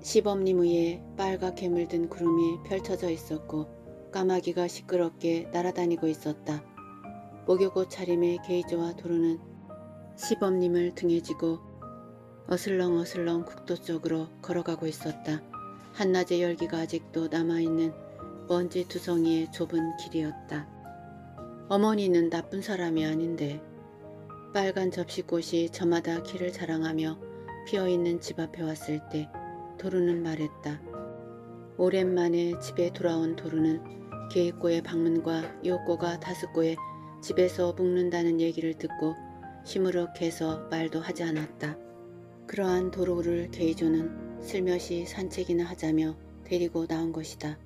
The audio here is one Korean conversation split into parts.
시범님 위에 빨갛게 물든 구름이 펼쳐져 있었고 까마귀가 시끄럽게 날아다니고 있었다. 목욕옷 차림의 게이조와 도루는 시범님을 등에 지고 어슬렁어슬렁 국도 쪽으로 걸어가고 있었다. 한낮의 열기가 아직도 남아있는 먼지 두성이의 좁은 길이었다. 어머니는 나쁜 사람이 아닌데 빨간 접시꽃이 저마다 길을 자랑하며 피어있는 집 앞에 왔을 때 도루는 말했다. 오랜만에 집에 돌아온 도루는 게이꼬의 방문과 요꼬가 다스꼬의 집에서 묵는다는 얘기를 듣고 시무룩해서 말도 하지 않았다. 그러한 도루를 게이조는 슬며시 산책이나 하자며 데리고 나온 것이다.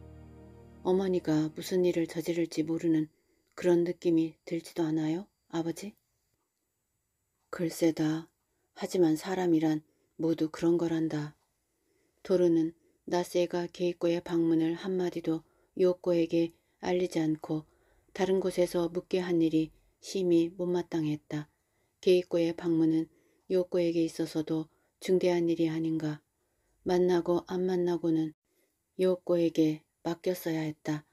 어머니가 무슨 일을 저지를지 모르는 그런 느낌이 들지도 않아요, 아버지? 글쎄다. 하지만 사람이란 모두 그런 거란다. 도르는 나세가 게이코의 방문을 한마디도 요코에게 알리지 않고 다른 곳에서 묻게 한 일이 심히 못마땅했다. 게이코의 방문은 요코에게 있어서도 중대한 일이 아닌가. 만나고 안 만나고는 요코에게 맡겼어야 했다.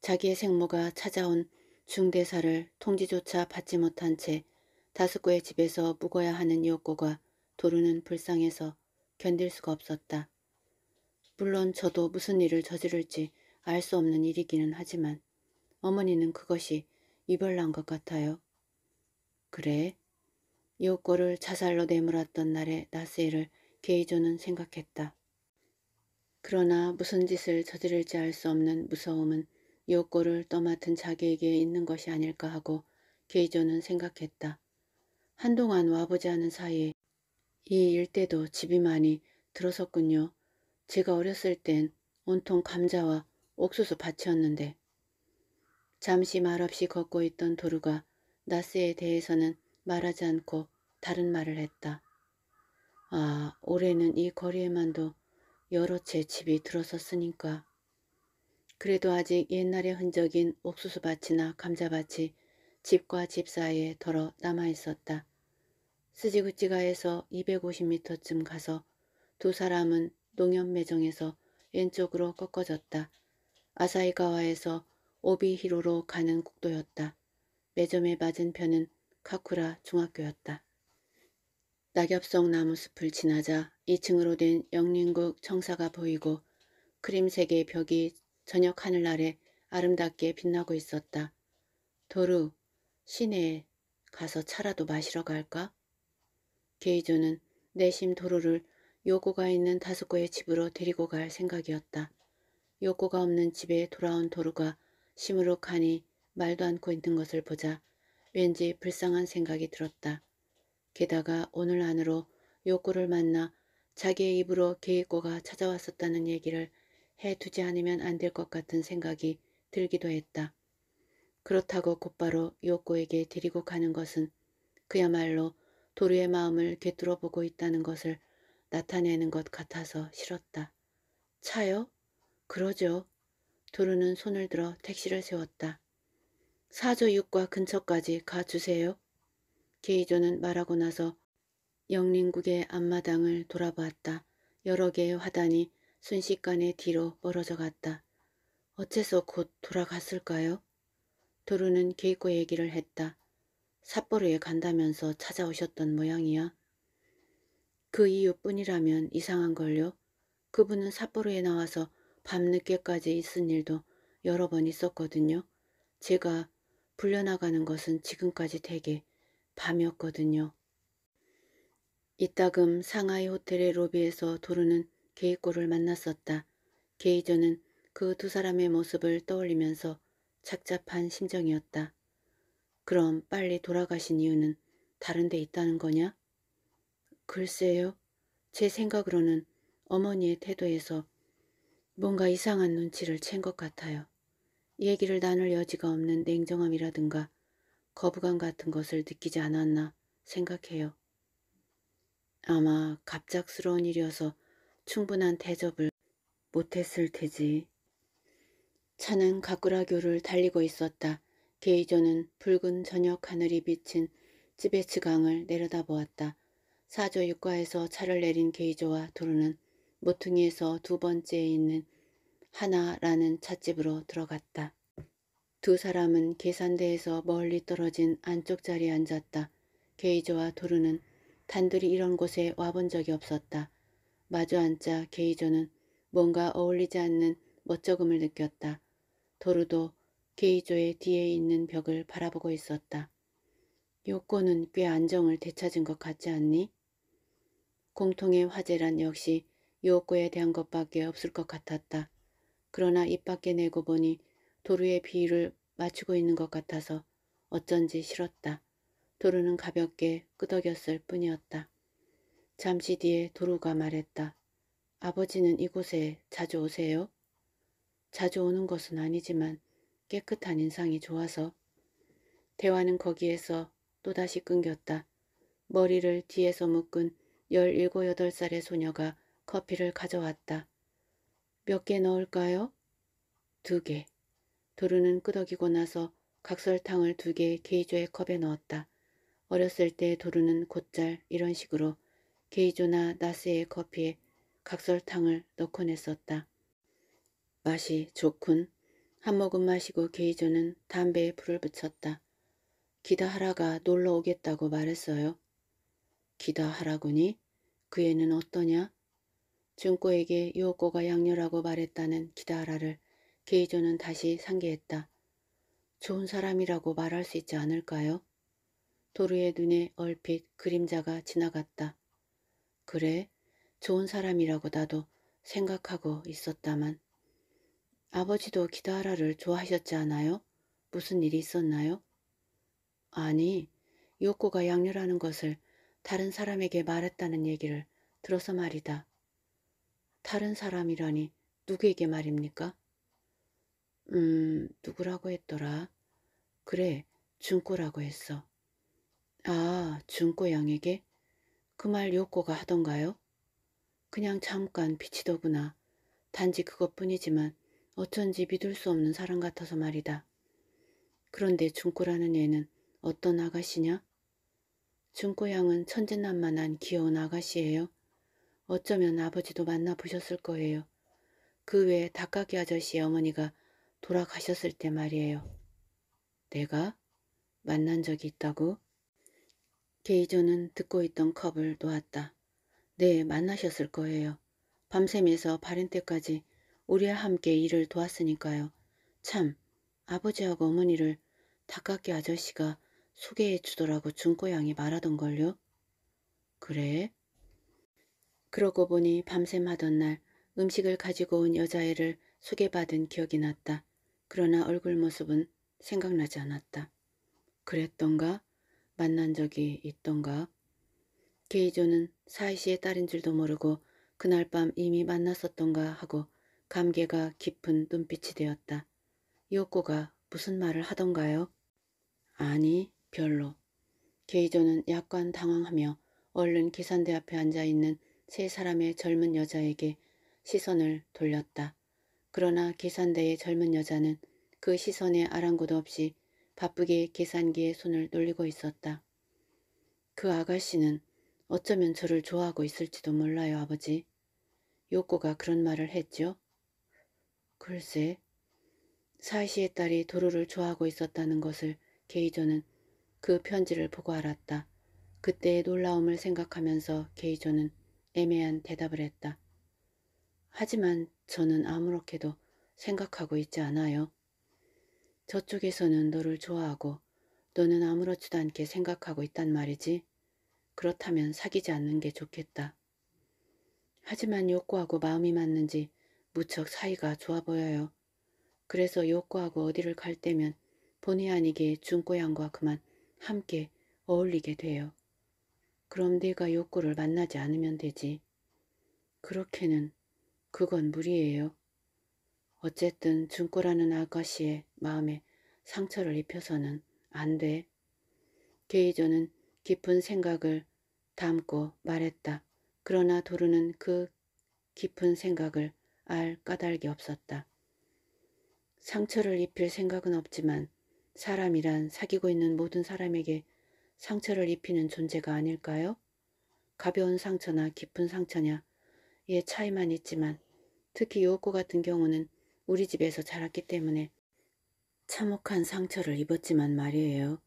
자기의 생모가 찾아온 중대사를 통지조차 받지 못한 채 다스코의 집에서 묵어야 하는 요코가 도르는 불쌍해서 견딜 수가 없었다. 물론 저도 무슨 일을 저지를지 알 수 없는 일이기는 하지만 어머니는 그것이 이별난 것 같아요. 그래? 요꼬를 자살로 내몰았던 날의 나세를 게이조는 생각했다. 그러나 무슨 짓을 저지를지 알 수 없는 무서움은 요꼬를 떠맡은 자기에게 있는 것이 아닐까 하고 게이조는 생각했다. 한동안 와보지 않은 사이에 이 일대도 집이 많이 들어섰군요. 제가 어렸을 땐 온통 감자와 옥수수 밭이었는데 잠시 말없이 걷고 있던 도루가 나스에 대해서는 말하지 않고 다른 말을 했다. 아, 올해는 이 거리에만도 여러 채 집이 들어섰으니까. 그래도 아직 옛날의 흔적인 옥수수밭이나 감자밭이 집과 집 사이에 덜어 남아있었다. 스지구찌가에서 250m쯤 가서 두 사람은 농협 매정에서 왼쪽으로 꺾어졌다. 아사이가와에서 오비히로로 가는 국도였다. 매점에 맞은편은 카쿠라 중학교였다. 낙엽성 나무숲을 지나자 2층으로 된 영림국 청사가 보이고 크림색의 벽이 저녁 하늘 아래 아름답게 빛나고 있었다. 도루, 시내에 가서 차라도 마시러 갈까? 게이조는 내심 도루를 요고가 있는 다스코의 집으로 데리고 갈 생각이었다. 요고가 없는 집에 돌아온 도루가 시무룩하니 말도 않고 있는 것을 보자 왠지 불쌍한 생각이 들었다. 게다가 오늘 안으로 요고를 만나 자기의 입으로 게이꼬가 찾아왔었다는 얘기를 해두지 않으면 안 될 것 같은 생각이 들기도 했다. 그렇다고 곧바로 요꼬에게 데리고 가는 것은 그야말로 도루의 마음을 꿰뚫어 보고 있다는 것을 나타내는 것 같아서 싫었다. 차요? 그러죠. 도루는 손을 들어 택시를 세웠다. 사조 육과 근처까지 가주세요. 게이조는 말하고 나서 영림국의 앞마당을 돌아보았다. 여러 개의 화단이 순식간에 뒤로 멀어져 갔다. 어째서 곧 돌아갔을까요? 도루는 게이코 얘기를 했다. 삿포로에 간다면서 찾아오셨던 모양이야. 그 이유뿐이라면 이상한걸요. 그분은 삿포로에 나와서 밤늦게까지 있은 일도 여러 번 있었거든요. 제가 불려나가는 것은 지금까지 되게 밤이었거든요. 이따금 상하이 호텔의 로비에서 도르는 게이꼬를 만났었다. 게이저는 그 두 사람의 모습을 떠올리면서 착잡한 심정이었다. 그럼 빨리 돌아가신 이유는 다른 데 있다는 거냐? 글쎄요. 제 생각으로는 어머니의 태도에서 뭔가 이상한 눈치를 챈 것 같아요. 얘기를 나눌 여지가 없는 냉정함이라든가 거부감 같은 것을 느끼지 않았나 생각해요. 아마 갑작스러운 일이어서 충분한 대접을 못했을 테지. 차는 가꾸라교를 달리고 있었다. 게이저는 붉은 저녁 하늘이 비친 찌베츠 강을 내려다보았다. 사조 육과에서 차를 내린 게이저와 도르는 모퉁이에서 두 번째에 있는 하나라는 찻집으로 들어갔다. 두 사람은 계산대에서 멀리 떨어진 안쪽 자리에 앉았다. 게이조와 도르는 단둘이 이런 곳에 와본 적이 없었다. 마주 앉자 게이조는 뭔가 어울리지 않는 멋쩍음을 느꼈다. 도르도 게이조의 뒤에 있는 벽을 바라보고 있었다. 요코는 꽤 안정을 되찾은 것 같지 않니? 공통의 화제란 역시 요코에 대한 것밖에 없을 것 같았다. 그러나 입 밖에 내고 보니 도루의 비위를 맞추고 있는 것 같아서 어쩐지 싫었다. 도루는 가볍게 끄덕였을 뿐이었다. 잠시 뒤에 도루가 말했다. 아버지는 이곳에 자주 오세요? 자주 오는 것은 아니지만 깨끗한 인상이 좋아서 대화는 거기에서 또다시 끊겼다. 머리를 뒤에서 묶은 17, 8살의 소녀가 커피를 가져왔다. 몇 개 넣을까요? 두 개. 도르는 끄덕이고 나서 각설탕을 두개 게이조의 컵에 넣었다. 어렸을 때 도르는 곧잘 이런 식으로 게이조나 나스의 커피에 각설탕을 넣곤 했었다. 맛이 좋군. 한 모금 마시고 게이조는 담배에 불을 붙였다. 기다하라가 놀러 오겠다고 말했어요. 기다하라군이? 그 애는 어떠냐? 준꼬에게 요꼬가 양녀라고 말했다는 기다하라를 게이조는 다시 상기했다. 좋은 사람이라고 말할 수 있지 않을까요? 도르의 눈에 얼핏 그림자가 지나갔다. 그래, 좋은 사람이라고 나도 생각하고 있었다만. 아버지도 기다하라를 좋아하셨지 않아요? 무슨 일이 있었나요? 아니, 요코가 양녀라는 것을 다른 사람에게 말했다는 얘기를 들어서 말이다. 다른 사람이라니 누구에게 말입니까? 음, 누구라고 했더라? 그래, 준꼬라고 했어. 아, 준꼬 양에게? 그 말 요꼬가 하던가요? 그냥 잠깐 비치더구나. 단지 그것뿐이지만 어쩐지 믿을 수 없는 사람 같아서 말이다. 그런데 준꼬라는 애는 어떤 아가씨냐? 준꼬 양은 천진난만한 귀여운 아가씨예요. 어쩌면 아버지도 만나보셨을 거예요. 그 외에 닭가기 아저씨의 어머니가 돌아가셨을 때 말이에요. 내가 만난 적이 있다고? 게이조는 듣고 있던 컵을 놓았다. 네, 만나셨을 거예요. 밤샘에서 바른 때까지 우리와 함께 일을 도왔으니까요. 참, 아버지하고 어머니를 닭깎이 아저씨가 소개해 주더라고 준고양이 말하던 걸요. 그래? 그러고 보니 밤샘 하던 날 음식을 가지고 온 여자애를 소개받은 기억이 났다. 그러나 얼굴 모습은 생각나지 않았다. 그랬던가? 만난 적이 있던가? 게이조는 사이시의 딸인 줄도 모르고 그날 밤 이미 만났었던가 하고 감개가 깊은 눈빛이 되었다. 요코가 무슨 말을 하던가요? 아니, 별로. 게이조는 약간 당황하며 얼른 계산대 앞에 앉아있는 세 사람의 젊은 여자에게 시선을 돌렸다. 그러나 계산대의 젊은 여자는 그 시선에 아랑곳 없이 바쁘게 계산기에 손을 놀리고 있었다. 그 아가씨는 어쩌면 저를 좋아하고 있을지도 몰라요, 아버지. 요코가 그런 말을 했죠. 글쎄, 사이시의 딸이 도로를 좋아하고 있었다는 것을 게이조는 그 편지를 보고 알았다. 그때의 놀라움을 생각하면서 게이조는 애매한 대답을 했다. 하지만 저는 아무렇게도 생각하고 있지 않아요. 저쪽에서는 너를 좋아하고 너는 아무렇지도 않게 생각하고 있단 말이지. 그렇다면 사귀지 않는 게 좋겠다. 하지만 요코하고 마음이 맞는지 무척 사이가 좋아 보여요. 그래서 요코하고 어디를 갈 때면 본의 아니게 준꼬양과 그만 함께 어울리게 돼요. 그럼 네가 요코를 만나지 않으면 되지. 그렇게는 그건 무리예요. 어쨌든 준꼬라는 아가씨의 마음에 상처를 입혀서는 안 돼. 게이저는 깊은 생각을 담고 말했다. 그러나 도르는 그 깊은 생각을 알 까닭이 없었다. 상처를 입힐 생각은 없지만 사람이란 사귀고 있는 모든 사람에게 상처를 입히는 존재가 아닐까요? 가벼운 상처나 깊은 상처냐 의 차이만 있지만 특히 요코 같은 경우는 우리 집에서 자랐기 때문에 참혹한 상처를 입었지만 말이에요.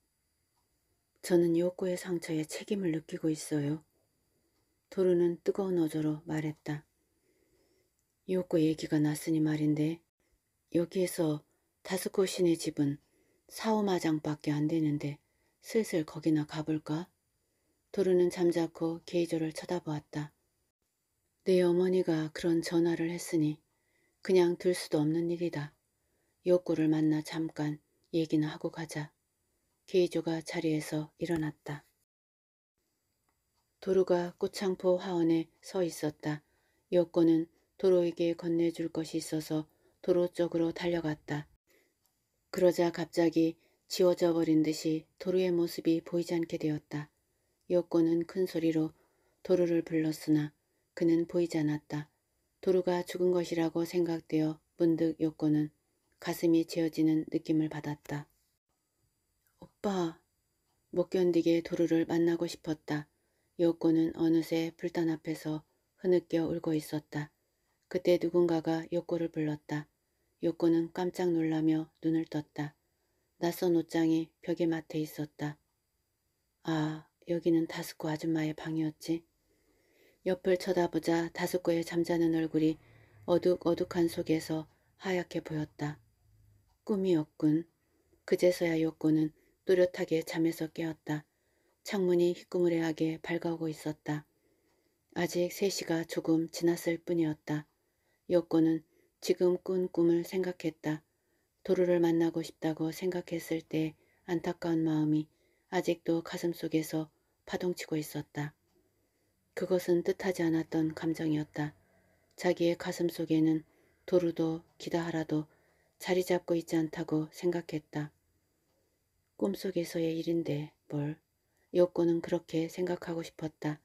저는 요코의 상처에 책임을 느끼고 있어요. 도르는 뜨거운 어조로 말했다. 요코 얘기가 났으니 말인데 여기에서 다스코 신의 집은 사오마장밖에 안 되는데 슬슬 거기나 가볼까? 도르는 잠자코 게이조를 쳐다보았다. 내 어머니가 그런 전화를 했으니 그냥 들 수도 없는 일이다. 욕구를 만나 잠깐 얘기나 하고 가자. 게이조가 자리에서 일어났다. 도루가 꽃창포 화원에 서 있었다. 욕구는 도로에게 건네줄 것이 있어서 도로 쪽으로 달려갔다. 그러자 갑자기 지워져 버린 듯이 도루의 모습이 보이지 않게 되었다. 욕구는 큰 소리로 도루를 불렀으나 그는 보이지 않았다. 도루가 죽은 것이라고 생각되어 문득 욕구는 가슴이 재어지는 느낌을 받았다. 오빠, 못 견디게 도루를 만나고 싶었다. 욕구는 어느새 불단 앞에서 흐느껴 울고 있었다. 그때 누군가가 욕구를 불렀다. 욕구는 깜짝 놀라며 눈을 떴다. 낯선 옷장이 벽에 맡아 있었다. 아, 여기는 다스코 아줌마의 방이었지. 옆을 쳐다보자 다스코의 잠자는 얼굴이 어둑어둑한 속에서 하얗게 보였다. 꿈이었군. 그제서야 욕구는 또렷하게 잠에서 깨었다. 창문이 희끄무레하게 밝아오고 있었다. 아직 3시가 조금 지났을 뿐이었다. 욕구는 지금 꾼 꿈을 생각했다. 도루를 만나고 싶다고 생각했을 때 안타까운 마음이 아직도 가슴속에서 파동치고 있었다. 그것은 뜻하지 않았던 감정이었다. 자기의 가슴속에는 도루도 기다하라도 자리 잡고 있지 않다고 생각했다. 꿈속에서의 일인데 뭘. 요코는 그렇게 생각하고 싶었다.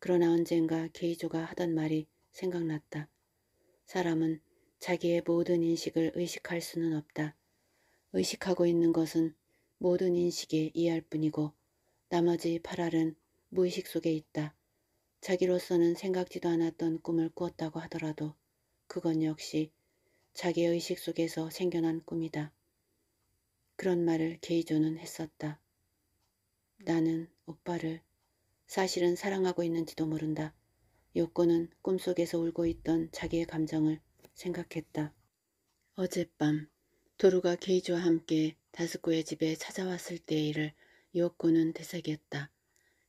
그러나 언젠가 게이조가 하던 말이 생각났다. 사람은 자기의 모든 인식을 의식할 수는 없다. 의식하고 있는 것은 모든 인식에 이해할 뿐이고 나머지 8알은 무의식 속에 있다. 자기로서는 생각지도 않았던 꿈을 꾸었다고 하더라도 그건 역시 자기의 의식 속에서 생겨난 꿈이다. 그런 말을 게이조는 했었다. 나는 오빠를 사실은 사랑하고 있는지도 모른다. 요코는 꿈속에서 울고 있던 자기의 감정을 생각했다. 어젯밤 도루가 게이조와 함께 다스코의 집에 찾아왔을 때의 일을 요코는 되새겼다.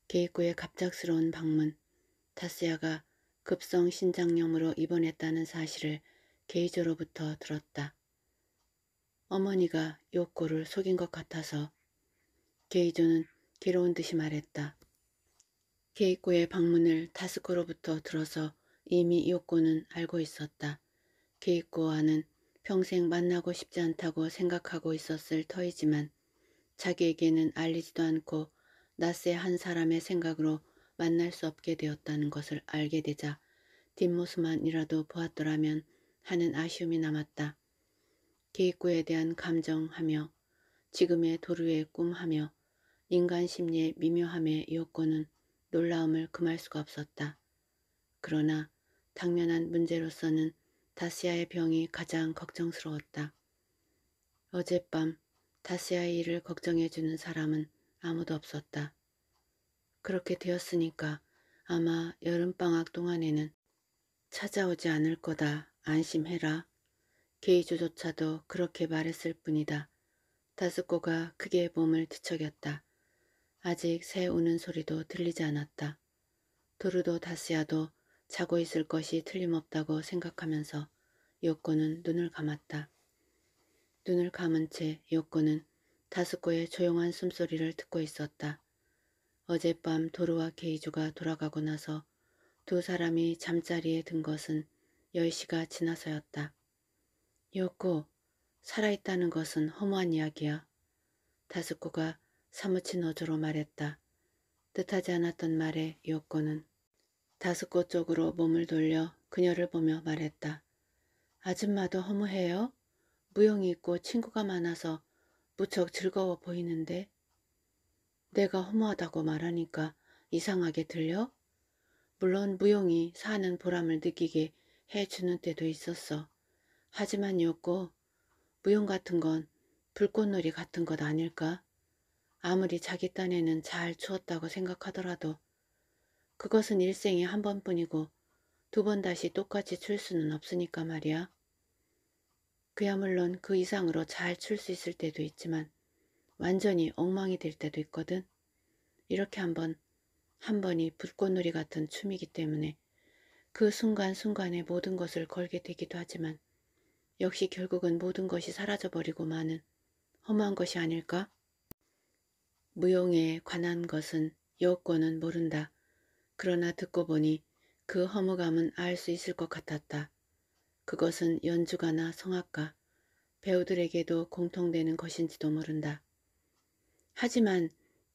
게이코의 갑작스러운 방문, 타스야가 급성 신장염으로 입원했다는 사실을 게이조로부터 들었다. 어머니가 요코를 속인 것 같아서 게이조는 괴로운 듯이 말했다. 게이코의 방문을 타스코로부터 들어서 이미 요코는 알고 있었다. 게이코와는 평생 만나고 싶지 않다고 생각하고 있었을 터이지만 자기에게는 알리지도 않고 낯의 한 사람의 생각으로 만날 수 없게 되었다는 것을 알게 되자 뒷모습만이라도 보았더라면 하는 아쉬움이 남았다. 게이코에 대한 감정하며 지금의 도루의 꿈하며 인간 심리의 미묘함의 요건은 놀라움을 금할 수가 없었다. 그러나 당면한 문제로서는 다시아의 병이 가장 걱정스러웠다. 어젯밤 다시아의 일을 걱정해주는 사람은 아무도 없었다. 그렇게 되었으니까 아마 여름방학 동안에는 찾아오지 않을 거다 안심해라. 게이조조차도 그렇게 말했을 뿐이다. 다스코가 크게 몸을 뒤척였다. 아직 새 우는 소리도 들리지 않았다. 도르도 다시아도 자고 있을 것이 틀림없다고 생각하면서 요코는 눈을 감았다. 눈을 감은 채 요코는 다스코의 조용한 숨소리를 듣고 있었다. 어젯밤 도르와 케이주가 돌아가고 나서 두 사람이 잠자리에 든 것은 10시가 지나서였다. 요코, 살아있다는 것은 허무한 이야기야. 다스코가 사무친 어조로 말했다. 뜻하지 않았던 말에 요코는 다스코 쪽으로 몸을 돌려 그녀를 보며 말했다. 아줌마도 허무해요? 무용이 있고 친구가 많아서 무척 즐거워 보이는데 내가 허무하다고 말하니까 이상하게 들려? 물론 무용이 사는 보람을 느끼게 해주는 때도 있었어. 하지만 였고 무용 같은 건 불꽃놀이 같은 것 아닐까? 아무리 자기 딴에는 잘 추었다고 생각하더라도 그것은 일생에 한 번뿐이고 두 번 다시 똑같이 출 수는 없으니까 말이야. 그야 물론 그 이상으로 잘 출 수 있을 때도 있지만 완전히 엉망이 될 때도 있거든. 이렇게 한번 한 번이 불꽃놀이 같은 춤이기 때문에 그 순간순간에 모든 것을 걸게 되기도 하지만 역시 결국은 모든 것이 사라져버리고 마는 험한 것이 아닐까? 무용에 관한 것은 여권은 모른다. 그러나 듣고 보니 그 허무감은 알 수 있을 것 같았다. 그것은 연주가나 성악가, 배우들에게도 공통되는 것인지도 모른다. 하지만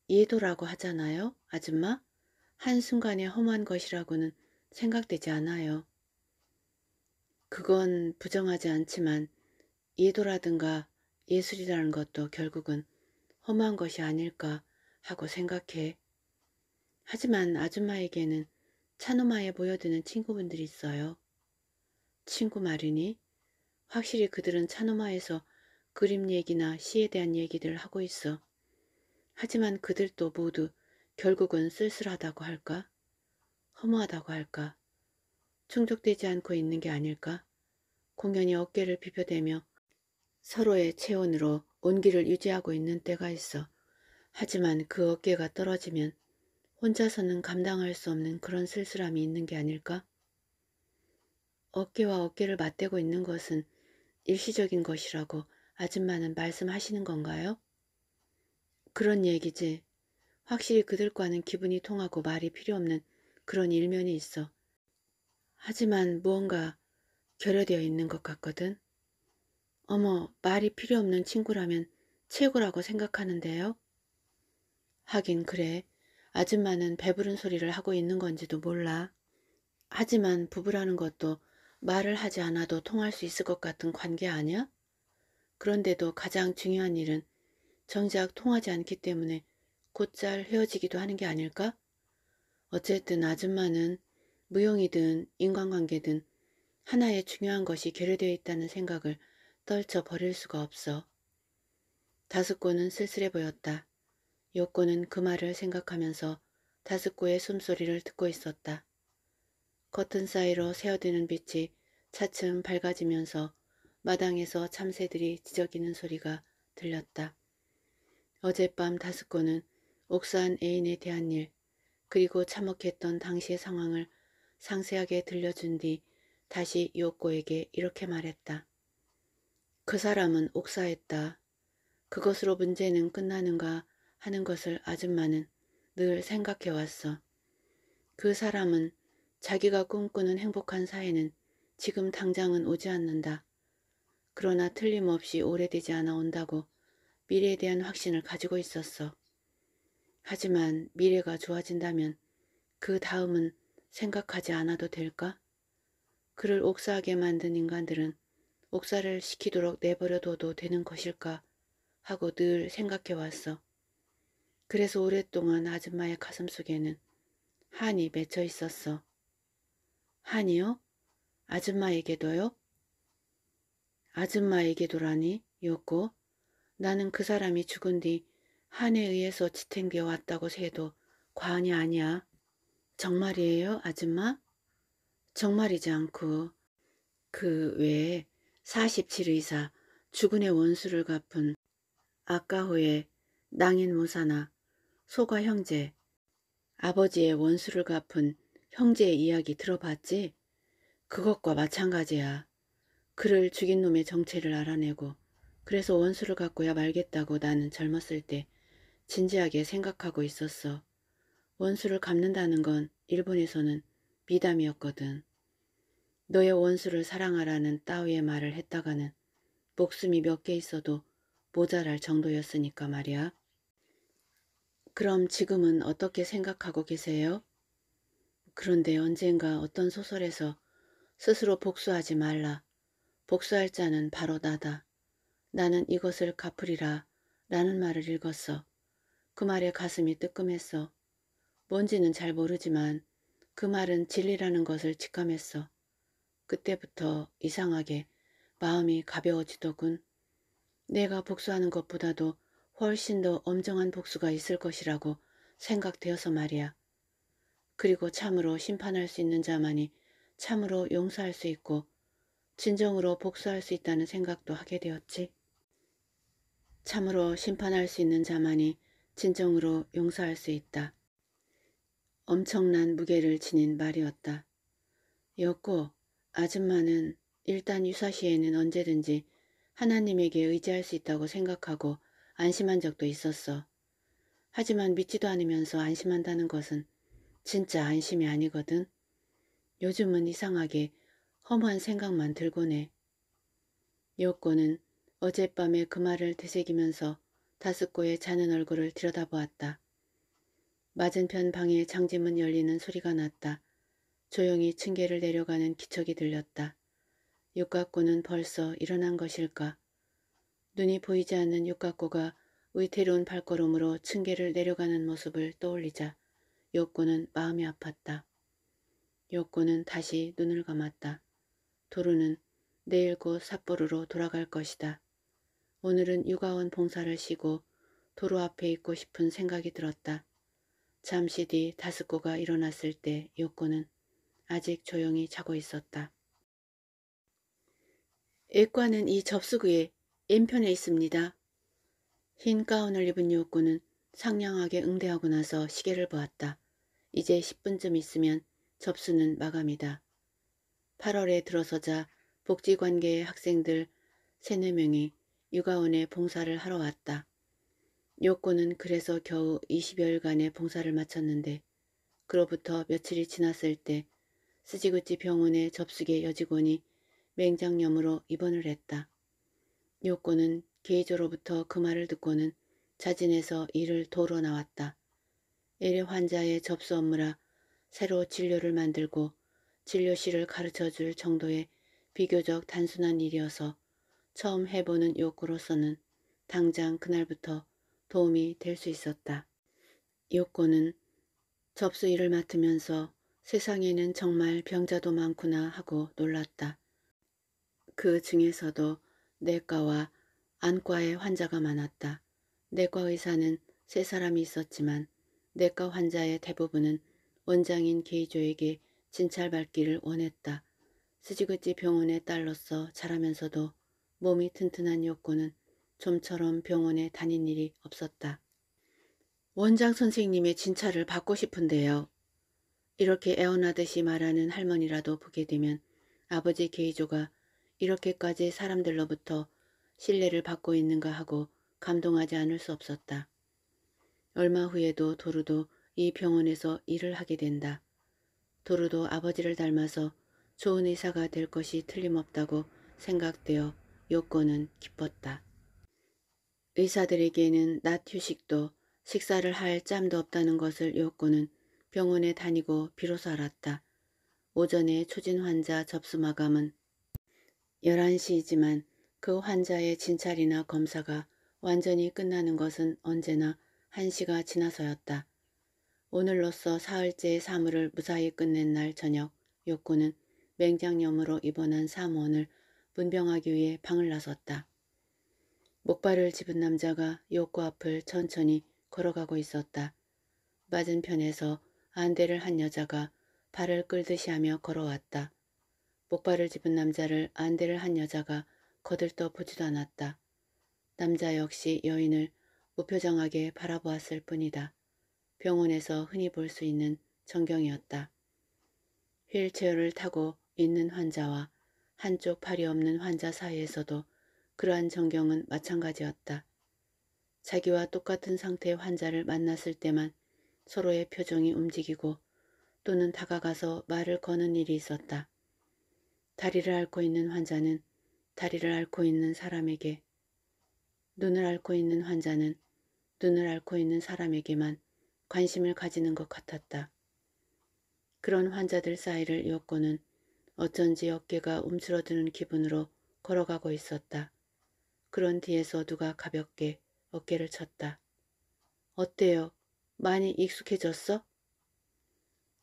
예도라고 하잖아요, 아줌마? 한순간의 험한 것이라고는 생각되지 않아요. 그건 부정하지 않지만 예도라든가 예술이라는 것도 결국은 험한 것이 아닐까 하고 생각해. 하지만 아줌마에게는 차노마에 모여드는 친구분들이 있어요. 친구 말이니 확실히 그들은 차노마에서 그림 얘기나 시에 대한 얘기들 하고 있어. 하지만 그들도 모두 결국은 쓸쓸하다고 할까? 허무하다고 할까? 충족되지 않고 있는 게 아닐까? 공연히 어깨를 비벼대며 서로의 체온으로 온기를 유지하고 있는 때가 있어. 하지만 그 어깨가 떨어지면 혼자서는 감당할 수 없는 그런 쓸쓸함이 있는 게 아닐까? 어깨와 어깨를 맞대고 있는 것은 일시적인 것이라고 아줌마는 말씀하시는 건가요? 그런 얘기지. 확실히 그들과는 기분이 통하고 말이 필요 없는 그런 일면이 있어. 하지만 무언가 결여되어 있는 것 같거든. 어머, 말이 필요 없는 친구라면 최고라고 생각하는데요. 하긴 그래. 아줌마는 배부른 소리를 하고 있는 건지도 몰라. 하지만 부부라는 것도 말을 하지 않아도 통할 수 있을 것 같은 관계 아니야? 그런데도 가장 중요한 일은 정작 통하지 않기 때문에 곧잘 헤어지기도 하는 게 아닐까? 어쨌든 아줌마는 무용이든 인간관계든 하나의 중요한 것이 결여되어 있다는 생각을 떨쳐 버릴 수가 없어. 다섯고는 쓸쓸해 보였다. 요꼬는 그 말을 생각하면서 다섯고의 숨소리를 듣고 있었다. 커튼 사이로 새어드는 빛이 차츰 밝아지면서 마당에서 참새들이 지저귀는 소리가 들렸다. 어젯밤 다섯고는 옥사한 애인에 대한 일 그리고 참혹했던 당시의 상황을 상세하게 들려준 뒤 다시 요꼬에게 이렇게 말했다. 그 사람은 옥사했다. 그것으로 문제는 끝나는가 하는 것을 아줌마는 늘 생각해왔어. 그 사람은 자기가 꿈꾸는 행복한 사회는 지금 당장은 오지 않는다. 그러나 틀림없이 오래되지 않아 온다고 미래에 대한 확신을 가지고 있었어. 하지만 미래가 좋아진다면 그 다음은 생각하지 않아도 될까? 그를 옥사하게 만든 인간들은 옥사를 시키도록 내버려둬도 되는 것일까 하고 늘 생각해 왔어. 그래서 오랫동안 아줌마의 가슴 속에는 한이 맺혀 있었어. 한이요? 아줌마에게도요? 아줌마에게도라니, 요고. 나는 그 사람이 죽은 뒤 한에 의해서 지탱되어 왔다고 해도 과언이 아니야. 정말이에요, 아줌마? 정말이지 않고 그 외에 47의사 죽은의 원수를 갚은 아까호의 낭인 모사나 소가 형제 아버지의 원수를 갚은 형제의 이야기 들어봤지? 그것과 마찬가지야. 그를 죽인 놈의 정체를 알아내고 그래서 원수를 갖고야 말겠다고 나는 젊었을 때 진지하게 생각하고 있었어. 원수를 갚는다는 건 일본에서는 미담이었거든. 너의 원수를 사랑하라는 따위의 말을 했다가는 목숨이 몇 개 있어도 모자랄 정도였으니까 말이야. 그럼 지금은 어떻게 생각하고 계세요? 그런데 언젠가 어떤 소설에서 스스로 복수하지 말라. 복수할 자는 바로 나다. 나는 이것을 갚으리라 라는 말을 읽었어. 그 말에 가슴이 뜨끔했어. 뭔지는 잘 모르지만 그 말은 진리라는 것을 직감했어. 그때부터 이상하게 마음이 가벼워지더군. 내가 복수하는 것보다도 훨씬 더 엄정한 복수가 있을 것이라고 생각되어서 말이야. 그리고 참으로 심판할 수 있는 자만이 참으로 용서할 수 있고 진정으로 복수할 수 있다는 생각도 하게 되었지. 참으로 심판할 수 있는 자만이 진정으로 용서할 수 있다. 엄청난 무게를 지닌 말이었다. 였고 아줌마는 일단 유사시에는 언제든지 하나님에게 의지할 수 있다고 생각하고 안심한 적도 있었어. 하지만 믿지도 않으면서 안심한다는 것은 진짜 안심이 아니거든. 요즘은 이상하게 험한 생각만 들곤 해. 요코는 어젯밤에 그 말을 되새기면서 다스코의 자는 얼굴을 들여다보았다. 맞은편 방에 장지문 열리는 소리가 났다. 조용히 층계를 내려가는 기척이 들렸다. 육각고는 벌써 일어난 것일까? 눈이 보이지 않는 육각고가 위태로운 발걸음으로 층계를 내려가는 모습을 떠올리자 욕고는 마음이 아팠다. 욕고는 다시 눈을 감았다. 도루는 내일 곧 삿포로로 돌아갈 것이다. 오늘은 육아원 봉사를 쉬고 도로 앞에 있고 싶은 생각이 들었다. 잠시 뒤 다스코가 일어났을 때 욕고는 아직 조용히 자고 있었다. 애과는 이 접수구에 왼편에 있습니다. 흰 가운을 입은 욕구는 상냥하게 응대하고 나서 시계를 보았다. 이제 10분쯤 있으면 접수는 마감이다. 8월에 들어서자 복지관계의 학생들 3, 4명이 육아원에 봉사를 하러 왔다. 욕구는 그래서 겨우 20여일간의 봉사를 마쳤는데 그로부터 며칠이 지났을 때 스지구치 병원의 접수계 여직원이 맹장염으로 입원을 했다. 욕구는 게이조로부터 그 말을 듣고는 자진해서 일을 도로 나왔다. 일일 환자의 접수 업무라 새로 진료를 만들고 진료실을 가르쳐줄 정도의 비교적 단순한 일이어서 처음 해보는 욕구로서는 당장 그날부터 도움이 될 수 있었다. 욕구는 접수 일을 맡으면서 세상에는 정말 병자도 많구나 하고 놀랐다. 그 중에서도 내과와 안과의 환자가 많았다. 내과 의사는 세 사람이 있었지만 내과 환자의 대부분은 원장인 게이조에게 진찰받기를 원했다. 스지그지 병원의 딸로서 자라면서도 몸이 튼튼한 욕구는 좀처럼 병원에 다닌 일이 없었다. 원장 선생님의 진찰을 받고 싶은데요. 이렇게 애원하듯이 말하는 할머니라도 보게 되면 아버지 게이조가 이렇게까지 사람들로부터 신뢰를 받고 있는가 하고 감동하지 않을 수 없었다. 얼마 후에도 도루도 이 병원에서 일을 하게 된다. 도루도 아버지를 닮아서 좋은 의사가 될 것이 틀림없다고 생각되어 요코는 기뻤다. 의사들에게는 낮 휴식도 식사를 할 짬도 없다는 것을 요코는 병원에 다니고 비로소 알았다. 오전에 초진 환자 접수 마감은 11시이지만 그 환자의 진찰이나 검사가 완전히 끝나는 것은 언제나 1시가 지나서였다. 오늘로써 사흘째의 사물을 무사히 끝낸 날 저녁 욕구는 맹장염으로 입원한 사무원을 문병하기 위해 방을 나섰다. 목발을 집은 남자가 욕구 앞을 천천히 걸어가고 있었다. 맞은편에서 안대를 한 여자가 발을 끌듯이 하며 걸어왔다. 목발을 집은 남자를 안대를 한 여자가 거들떠 보지도 않았다. 남자 역시 여인을 무표정하게 바라보았을 뿐이다. 병원에서 흔히 볼 수 있는 전경이었다. 휠체어를 타고 있는 환자와 한쪽 팔이 없는 환자 사이에서도 그러한 전경은 마찬가지였다. 자기와 똑같은 상태의 환자를 만났을 때만 서로의 표정이 움직이고 또는 다가가서 말을 거는 일이 있었다. 다리를 앓고 있는 환자는 다리를 앓고 있는 사람에게 눈을 앓고 있는 환자는 눈을 앓고 있는 사람에게만 관심을 가지는 것 같았다. 그런 환자들 사이를 엮고는 어쩐지 어깨가 움츠러드는 기분으로 걸어가고 있었다. 그런 뒤에서 누가 가볍게 어깨를 쳤다. 어때요? 많이 익숙해졌어?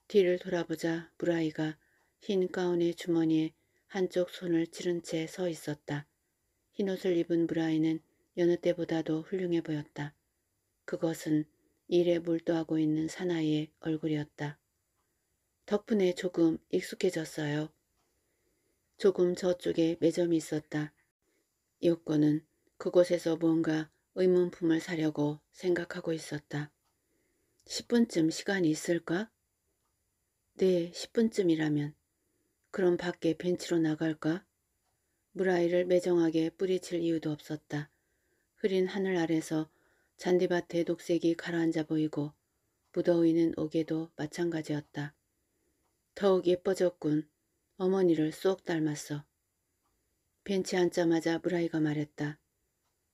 뒤를 돌아보자 무라이가 흰 가운의 주머니에 한쪽 손을 찌른 채 서 있었다. 흰옷을 입은 무라이는 여느 때보다도 훌륭해 보였다. 그것은 일에 몰두하고 있는 사나이의 얼굴이었다. 덕분에 조금 익숙해졌어요. 조금 저쪽에 매점이 있었다. 요코는 그곳에서 뭔가 의문품을 사려고 생각하고 있었다. 10분쯤 시간이 있을까? 네, 10분쯤이라면. 그럼 밖에 벤치로 나갈까? 무라이를 매정하게 뿌리칠 이유도 없었다. 흐린 하늘 아래서 잔디밭에 녹색이 가라앉아 보이고 무더위는 오게도 마찬가지였다. 더욱 예뻐졌군. 어머니를 쏙 닮았어. 벤치 앉자마자 무라이가 말했다.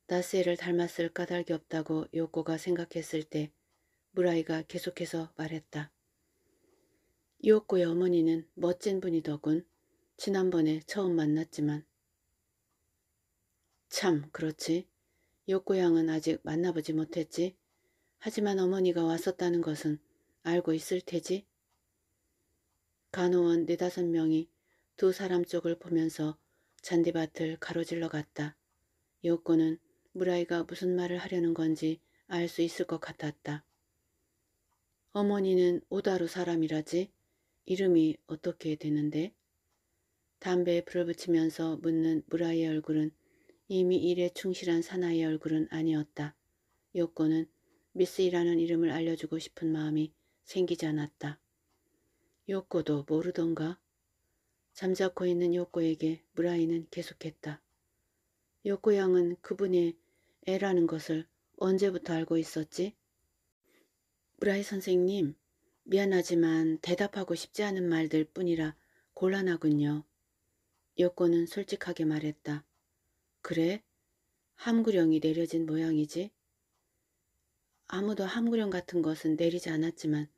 나스에를 닮았을 까닭이 없다고 요코가 생각했을 때 무라이가 계속해서 말했다. 요코의 어머니는 멋진 분이더군. 지난번에 처음 만났지만. 참 그렇지. 요코 양은 아직 만나보지 못했지. 하지만 어머니가 왔었다는 것은 알고 있을 테지. 간호원 네다섯 명이 두 사람 쪽을 보면서 잔디밭을 가로질러 갔다. 요코는 무라이가 무슨 말을 하려는 건지 알 수 있을 것 같았다. 어머니는 오다루 사람이라지? 이름이 어떻게 되는데? 담배에 불을 붙이면서 묻는 무라이의 얼굴은 이미 일에 충실한 사나이의 얼굴은 아니었다. 요코는 미스이라는 이름을 알려주고 싶은 마음이 생기지 않았다. 요코도 모르던가? 잠자코 있는 요코에게 무라이는 계속했다. 요코 양은 그분의 애라는 것을 언제부터 알고 있었지? 무라이 선생님, 미안하지만 대답하고 싶지 않은 말들 뿐이라 곤란하군요. 요코는 솔직하게 말했다. 그래? 함구령이 내려진 모양이지? 아무도 함구령 같은 것은 내리지 않았지만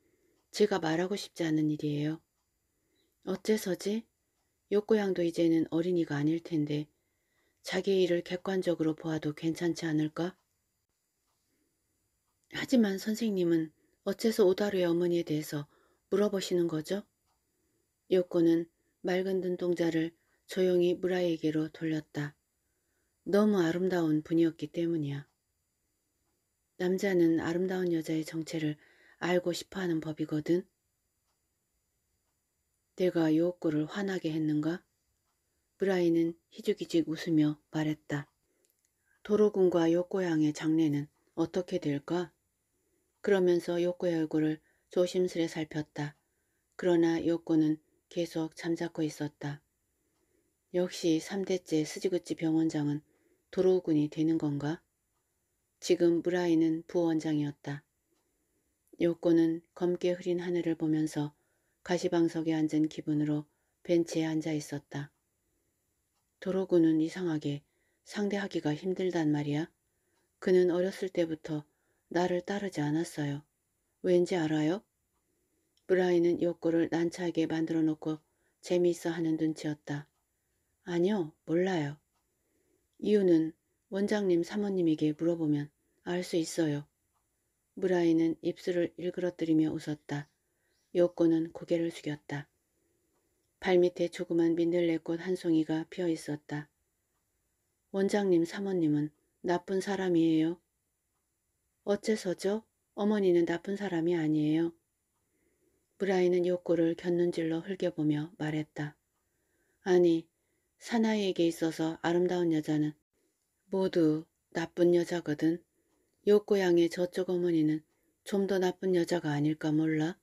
제가 말하고 싶지 않은 일이에요. 어째서지? 요코양도 이제는 어린이가 아닐 텐데 자기의 일을 객관적으로 보아도 괜찮지 않을까? 하지만 선생님은 어째서 오다루의 어머니에 대해서 물어보시는 거죠? 요코는 맑은 눈동자를 조용히 무라이에게로 돌렸다. 너무 아름다운 분이었기 때문이야. 남자는 아름다운 여자의 정체를 알고 싶어하는 법이거든. 내가 요코를 화나게 했는가? 브라이는 희죽희죽 웃으며 말했다. 도로군과 요코양의 장례는 어떻게 될까? 그러면서 요코의 얼굴을 조심스레 살폈다. 그러나 요코는 계속 잠자코 있었다. 역시 3대째 스지구치 병원장은 도로군이 되는 건가? 지금 브라이는 부원장이었다. 요코는 검게 흐린 하늘을 보면서 가시방석에 앉은 기분으로 벤치에 앉아 있었다. 도로구는 이상하게 상대하기가 힘들단 말이야. 그는 어렸을 때부터 나를 따르지 않았어요. 왠지 알아요? 브라이는 욕구를 난처하게 만들어 놓고 재미있어 하는 눈치였다. 아니요, 몰라요. 이유는 원장님 사모님에게 물어보면 알 수 있어요. 브라이는 입술을 일그러뜨리며 웃었다. 욕구는 고개를 숙였다. 발밑에 조그만 민들레꽃 한 송이가 피어 있었다. 원장님 사모님은 나쁜 사람이에요. 어째서죠? 어머니는 나쁜 사람이 아니에요. 브라이는 욕구를 곁눈질로 흘겨보며 말했다. 아니, 사나이에게 있어서 아름다운 여자는 모두 나쁜 여자거든. 욕고양의 저쪽 어머니는 좀 더 나쁜 여자가 아닐까 몰라?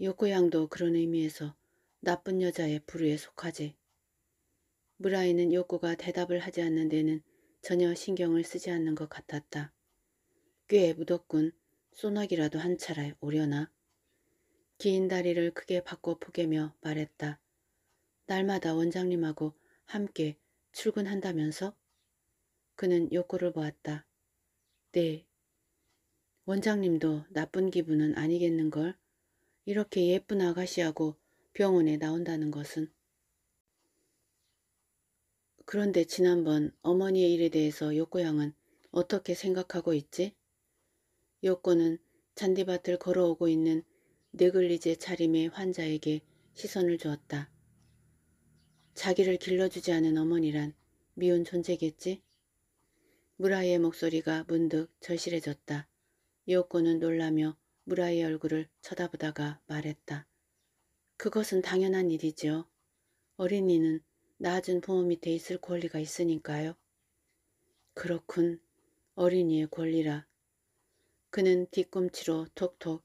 요코양도 그런 의미에서 나쁜 여자의 부류에 속하지. 무라이는 요코가 대답을 하지 않는 데는 전혀 신경을 쓰지 않는 것 같았다. 꽤 묻었군. 소나기라도 한 차례 오려나. 긴 다리를 크게 바꿔 포개며 말했다. 날마다 원장님하고 함께 출근한다면서? 그는 요코를 보았다. 네. 원장님도 나쁜 기분은 아니겠는걸? 이렇게 예쁜 아가씨하고 병원에 나온다는 것은. 그런데 지난번 어머니의 일에 대해서 요코 양은 어떻게 생각하고 있지? 요코는 잔디밭을 걸어오고 있는 네글리제 차림의 환자에게 시선을 주었다. 자기를 길러주지 않은 어머니란 미운 존재겠지? 무라이의 목소리가 문득 절실해졌다. 요코는 놀라며 무라이의 얼굴을 쳐다보다가 말했다. 그것은 당연한 일이지요. 어린이는 낳아준 부모 밑에 있을 권리가 있으니까요. 그렇군. 어린이의 권리라. 그는 뒤꿈치로 톡톡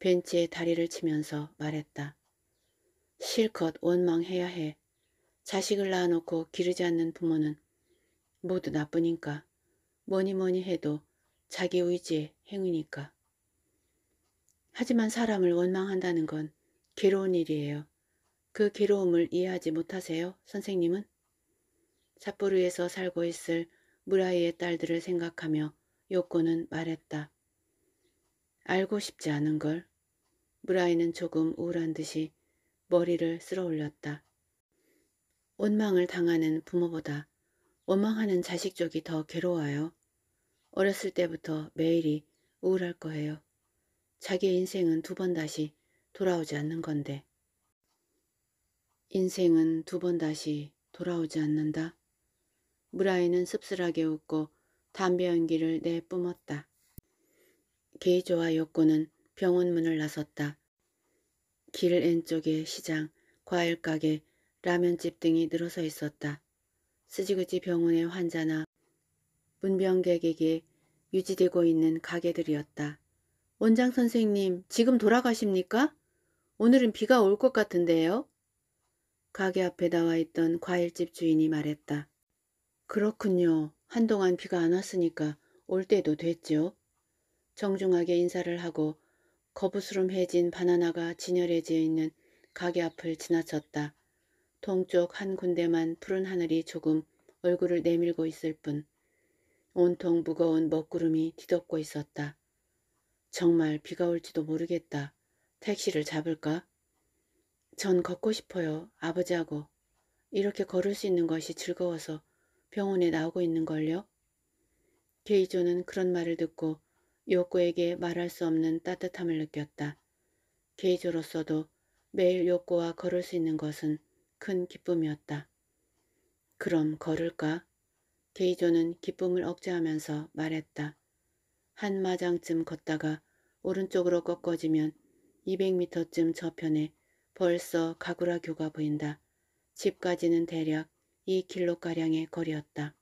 벤치에 다리를 치면서 말했다. 실컷 원망해야 해. 자식을 낳아놓고 기르지 않는 부모는 모두 나쁘니까. 뭐니 뭐니 해도 자기 의지의 행위니까. 하지만 사람을 원망한다는 건 괴로운 일이에요. 그 괴로움을 이해하지 못하세요, 선생님은? 삿포로에서 살고 있을 무라이의 딸들을 생각하며 요코는 말했다. 알고 싶지 않은 걸. 무라이는 조금 우울한 듯이 머리를 쓸어 올렸다. 원망을 당하는 부모보다 원망하는 자식 쪽이 더 괴로워요. 어렸을 때부터 매일이 우울할 거예요. 자기의 인생은 두 번 다시 돌아오지 않는 건데. 인생은 두 번 다시 돌아오지 않는다. 무라이는 씁쓸하게 웃고 담배 연기를 내뿜었다. 게이조와 요코는 병원 문을 나섰다. 길 왼쪽에 시장, 과일 가게, 라면집 등이 늘어서 있었다. 스지그지 병원의 환자나 문병객에게 유지되고 있는 가게들이었다. 원장 선생님, 지금 돌아가십니까? 오늘은 비가 올 것 같은데요? 가게 앞에 나와 있던 과일집 주인이 말했다. 그렇군요. 한동안 비가 안 왔으니까 올 때도 됐죠. 정중하게 인사를 하고 거부스름해진 바나나가 진열해져 있는 가게 앞을 지나쳤다. 동쪽 한 군데만 푸른 하늘이 조금 얼굴을 내밀고 있을 뿐 온통 무거운 먹구름이 뒤덮고 있었다. 정말 비가 올지도 모르겠다. 택시를 잡을까? 전 걷고 싶어요. 아버지하고. 이렇게 걸을 수 있는 것이 즐거워서 병원에 나오고 있는걸요. 게이조는 그런 말을 듣고 요코에게 말할 수 없는 따뜻함을 느꼈다. 게이조로서도 매일 요코와 걸을 수 있는 것은 큰 기쁨이었다. 그럼 걸을까? 게이조는 기쁨을 억제하면서 말했다. 한 마장쯤 걷다가 오른쪽으로 꺾어지면 200m쯤 저편에 벌써 가구라 교가 보인다. 집까지는 대략 2킬로가량의 거리였다.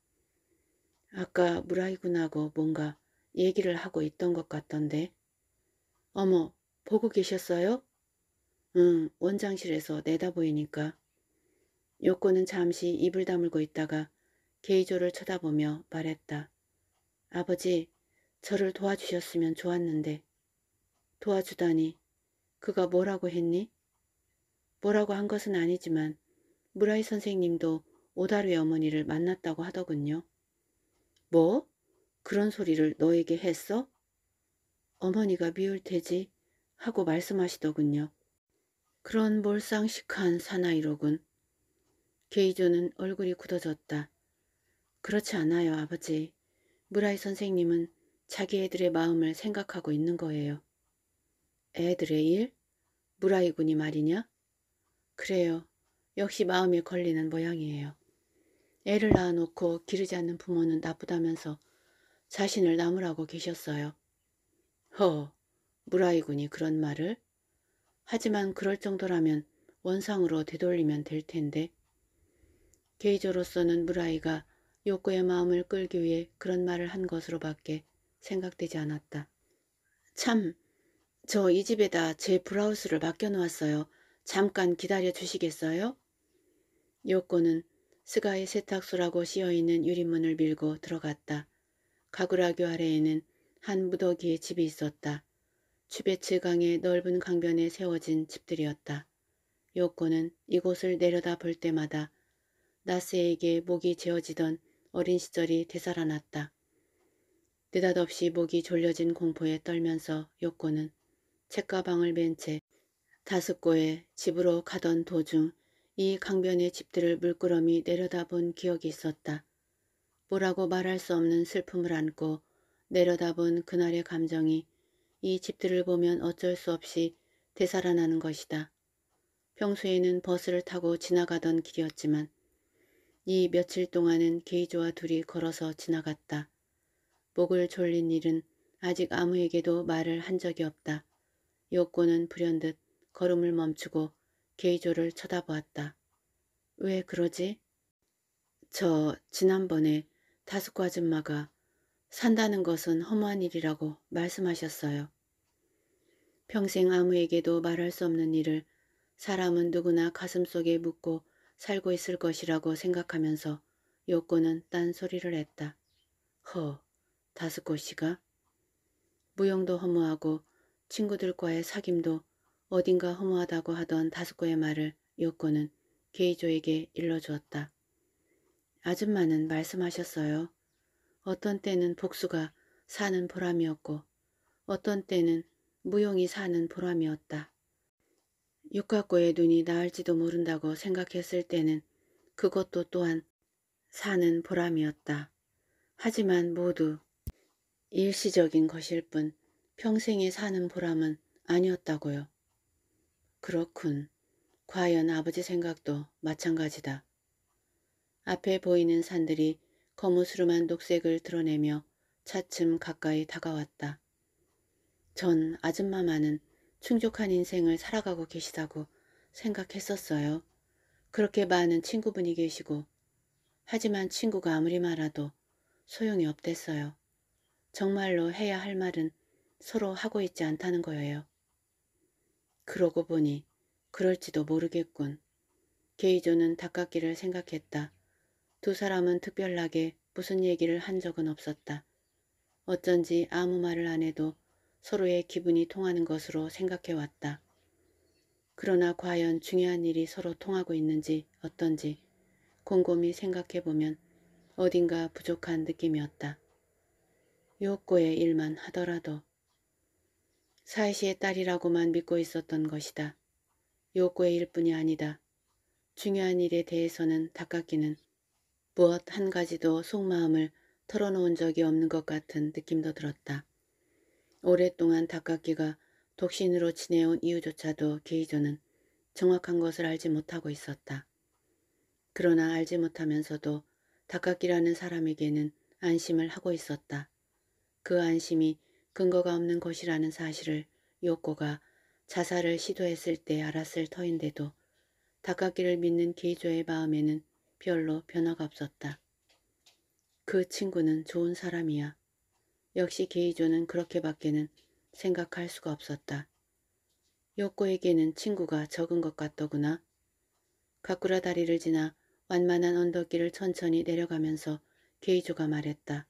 아까 무라이군하고 뭔가 얘기를 하고 있던 것 같던데. 어머, 보고 계셨어요? 응, 원장실에서 내다 보이니까. 요코는 잠시 입을 다물고 있다가 게이조를 쳐다보며 말했다. 아버지, 저를 도와주셨으면 좋았는데. 도와주다니. 그가 뭐라고 했니? 뭐라고 한 것은 아니지만 무라이 선생님도 오다루의 어머니를 만났다고 하더군요. 뭐? 그런 소리를 너에게 했어? 어머니가 미울 테지 하고 말씀하시더군요. 그런 몰상식한 사나이로군. 게이조는 얼굴이 굳어졌다. 그렇지 않아요, 아버지. 무라이 선생님은 자기 애들의 마음을 생각하고 있는 거예요. 애들의 일? 무라이 군이 말이냐? 그래요. 역시 마음에 걸리는 모양이에요. 애를 낳아놓고 기르지 않는 부모는 나쁘다면서 자신을 나무라고 계셨어요. 허, 무라이 군이 그런 말을? 하지만 그럴 정도라면 원상으로 되돌리면 될 텐데. 게이저로서는 무라이가 요코의 마음을 끌기 위해 그런 말을 한 것으로밖에 생각되지 않았다. 참, 저 이 집에다 제 브라우스를 맡겨놓았어요. 잠깐 기다려 주시겠어요? 요코는 스가의 세탁소라고 씌어있는 유리문을 밀고 들어갔다. 가구라교 아래에는 한 무더기의 집이 있었다. 추베츠 강의 넓은 강변에 세워진 집들이었다. 요코는 이곳을 내려다 볼 때마다 나스에게 목이 재어지던 어린 시절이 되살아났다. 느닷없이 목이 졸려진 공포에 떨면서 요코는 책가방을 맨 채 다섯고에 집으로 가던 도중 이 강변의 집들을 물끄러미 내려다본 기억이 있었다. 뭐라고 말할 수 없는 슬픔을 안고 내려다본 그날의 감정이 이 집들을 보면 어쩔 수 없이 되살아나는 것이다. 평소에는 버스를 타고 지나가던 길이었지만 이 며칠 동안은 게이조와 둘이 걸어서 지나갔다. 목을 졸린 일은 아직 아무에게도 말을 한 적이 없다. 요코는 불현듯 걸음을 멈추고 게이조를 쳐다보았다. 왜 그러지? 저 지난번에 다스코 아줌마가 산다는 것은 허무한 일이라고 말씀하셨어요. 평생 아무에게도 말할 수 없는 일을 사람은 누구나 가슴속에 묻고 살고 있을 것이라고 생각하면서 요코는 딴소리를 했다. 허, 다스코 씨가? 무용도 허무하고 친구들과의 사귐도 어딘가 허무하다고 하던 다스코의 말을 요코는 게이조에게 일러주었다. 아줌마는 말씀하셨어요. 어떤 때는 복수가 사는 보람이었고 어떤 때는 무용이 사는 보람이었다. 육각고의 눈이 나을지도 모른다고 생각했을 때는 그것도 또한 사는 보람이었다. 하지만 모두 일시적인 것일 뿐 평생에 사는 보람은 아니었다고요. 그렇군. 과연 아버지 생각도 마찬가지다. 앞에 보이는 산들이 거무스름한 녹색을 드러내며 차츰 가까이 다가왔다. 전 아줌마만은 충족한 인생을 살아가고 계시다고 생각했었어요. 그렇게 많은 친구분이 계시고 하지만 친구가 아무리 말아도 소용이 없댔어요. 정말로 해야 할 말은 서로 하고 있지 않다는 거예요. 그러고 보니 그럴지도 모르겠군. 게이조는 닭깎기를 생각했다. 두 사람은 특별하게 무슨 얘기를 한 적은 없었다. 어쩐지 아무 말을 안 해도 서로의 기분이 통하는 것으로 생각해왔다. 그러나 과연 중요한 일이 서로 통하고 있는지 어떤지 곰곰이 생각해보면 어딘가 부족한 느낌이었다. 요코의 일만 하더라도 사이시의 딸이라고만 믿고 있었던 것이다. 요코의 일뿐이 아니다. 중요한 일에 대해서는 닭깎기는 무엇 한 가지도 속마음을 털어놓은 적이 없는 것 같은 느낌도 들었다. 오랫동안 닭깎기가 독신으로 지내온 이유조차도 게이조는 정확한 것을 알지 못하고 있었다. 그러나 알지 못하면서도 닭깎기라는 사람에게는 안심을 하고 있었다. 그 안심이 근거가 없는 것이라는 사실을 요코가 자살을 시도했을 때 알았을 터인데도 닭깎기를 믿는 게이조의 마음에는 별로 변화가 없었다. 그 친구는 좋은 사람이야. 역시 게이조는 그렇게밖에는 생각할 수가 없었다. 요코에게는 친구가 적은 것 같더구나. 가꾸라 다리를 지나 완만한 언덕길을 천천히 내려가면서 게이조가 말했다.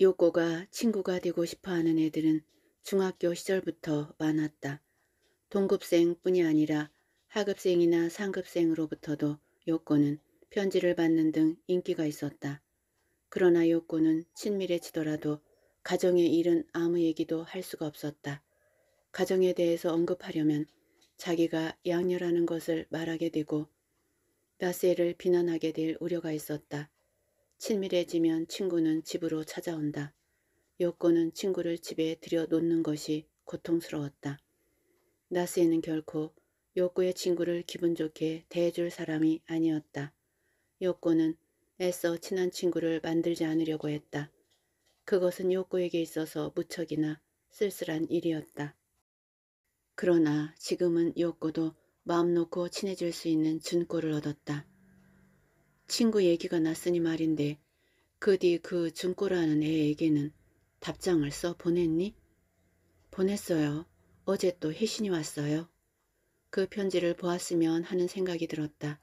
요코가 친구가 되고 싶어하는 애들은 중학교 시절부터 많았다. 동급생뿐이 아니라 하급생이나 상급생으로부터도 요코는 편지를 받는 등 인기가 있었다. 그러나 요코는 친밀해지더라도 가정의 일은 아무 얘기도 할 수가 없었다. 가정에 대해서 언급하려면 자기가 양녀라는 것을 말하게 되고 나세를 비난하게 될 우려가 있었다. 친밀해지면 친구는 집으로 찾아온다. 요코는 친구를 집에 들여놓는 것이 고통스러웠다. 나스에는 결코 요코의 친구를 기분 좋게 대해줄 사람이 아니었다. 요코는 애써 친한 친구를 만들지 않으려고 했다. 그것은 요코에게 있어서 무척이나 쓸쓸한 일이었다. 그러나 지금은 요코도 마음 놓고 친해질 수 있는 준꼬를 얻었다. 친구 얘기가 났으니 말인데 그 뒤 그 준꼬라는 애에게는 답장을 써 보냈니? 보냈어요. 어제 또 혜신이 왔어요. 그 편지를 보았으면 하는 생각이 들었다.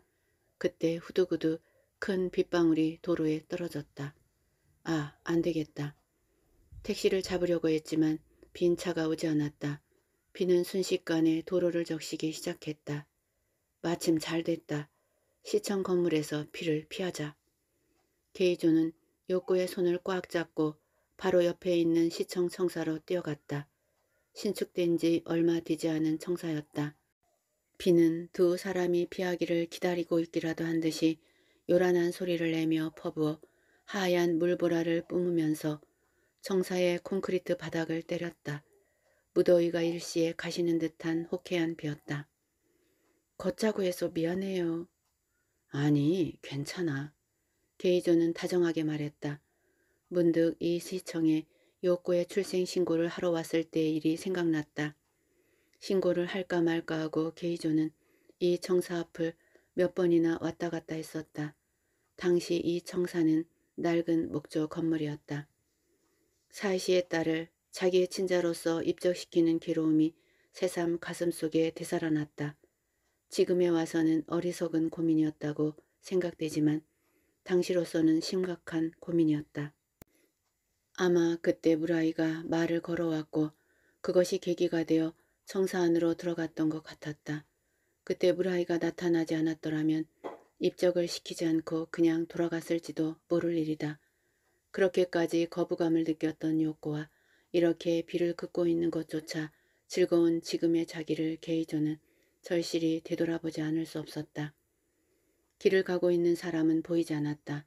그때 후두구두 큰 빗방울이 도로에 떨어졌다. 아, 안 되겠다. 택시를 잡으려고 했지만 빈 차가 오지 않았다. 비는 순식간에 도로를 적시기 시작했다. 마침 잘 됐다. 시청 건물에서 비를 피하자. 게이조는 욕구의 손을 꽉 잡고 바로 옆에 있는 시청 청사로 뛰어갔다. 신축된 지 얼마 되지 않은 청사였다. 비는 두 사람이 피하기를 기다리고 있기라도 한 듯이 요란한 소리를 내며 퍼부어 하얀 물보라를 뿜으면서 청사의 콘크리트 바닥을 때렸다. 무더위가 일시에 가시는 듯한 호쾌한 비였다. 걷자고 해서 미안해요. 아니, 괜찮아. 게이조는 다정하게 말했다. 문득 이 시청에 요코의 출생 신고를 하러 왔을 때의 일이 생각났다. 신고를 할까 말까 하고 게이조는 이 청사 앞을 몇 번이나 왔다 갔다 했었다. 당시 이 청사는 낡은 목조 건물이었다. 사이시의 딸을 자기의 친자로서 입적시키는 괴로움이 새삼 가슴속에 되살아났다. 지금에 와서는 어리석은 고민이었다고 생각되지만 당시로서는 심각한 고민이었다. 아마 그때 무라이가 말을 걸어왔고 그것이 계기가 되어 청사 안으로 들어갔던 것 같았다. 그때 무라이가 나타나지 않았더라면 입적을 시키지 않고 그냥 돌아갔을지도 모를 일이다. 그렇게까지 거부감을 느꼈던 요코와 이렇게 비를 긋고 있는 것조차 즐거운 지금의 자기를 게이조는 절실히 되돌아보지 않을 수 없었다. 길을 가고 있는 사람은 보이지 않았다.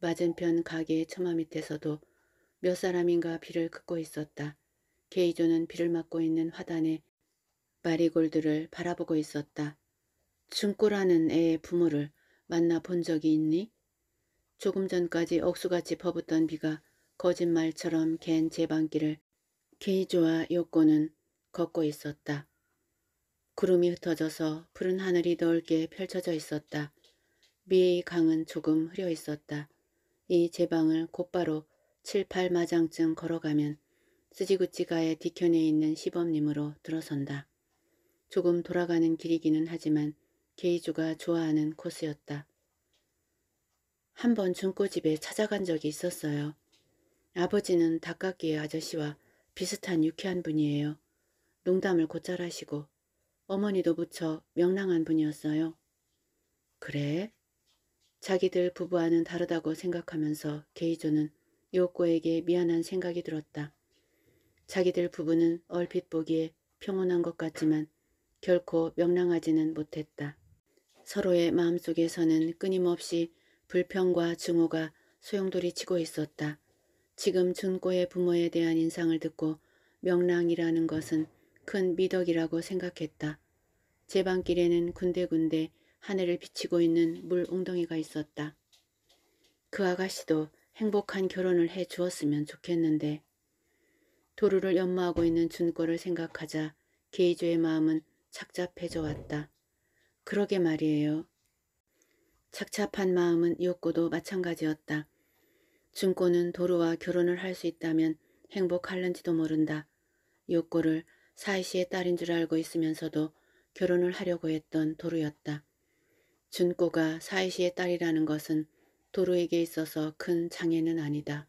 맞은편 가게의 처마 밑에서도 몇 사람인가 비를 긋고 있었다. 게이조는 비를 맞고 있는 화단에 마리골드를 바라보고 있었다. 준꼬라는 애의 부모를 만나 본 적이 있니? 조금 전까지 억수같이 퍼붓던 비가 거짓말처럼 갠 제방길을 게이조와 요코는 걷고 있었다. 구름이 흩어져서 푸른 하늘이 넓게 펼쳐져 있었다. 미의 강은 조금 흐려 있었다. 이 제방을 곧바로 7, 8마장쯤 걸어가면 쓰지구찌가에 뒤편에 있는 시범님으로 들어선다. 조금 돌아가는 길이기는 하지만 게이주가 좋아하는 코스였다. 한 번 중고집에 찾아간 적이 있었어요. 아버지는 닭깎이의 아저씨와 비슷한 유쾌한 분이에요. 농담을 곧잘 하시고 어머니도 무척 명랑한 분이었어요. 그래? 자기들 부부와는 다르다고 생각하면서 게이조는 요코에게 미안한 생각이 들었다. 자기들 부부는 얼핏 보기에 평온한 것 같지만 결코 명랑하지는 못했다. 서로의 마음속에서는 끊임없이 불평과 증오가 소용돌이 치고 있었다. 지금 준꼬의 부모에 대한 인상을 듣고 명랑이라는 것은 큰 미덕이라고 생각했다. 제방길에는 군데군데 하늘을 비치고 있는 물 웅덩이가 있었다. 그 아가씨도 행복한 결혼을 해 주었으면 좋겠는데 도루를 연마하고 있는 준꼬를 생각하자 게이조의 마음은 착잡해져 왔다. 그러게 말이에요. 착잡한 마음은 요꼬도 마찬가지였다. 준꼬는 도루와 결혼을 할 수 있다면 행복할는지도 모른다. 요꼬를 사이시의 딸인 줄 알고 있으면서도 결혼을 하려고 했던 도루였다. 준꼬가 사이시의 딸이라는 것은 도루에게 있어서 큰 장애는 아니다.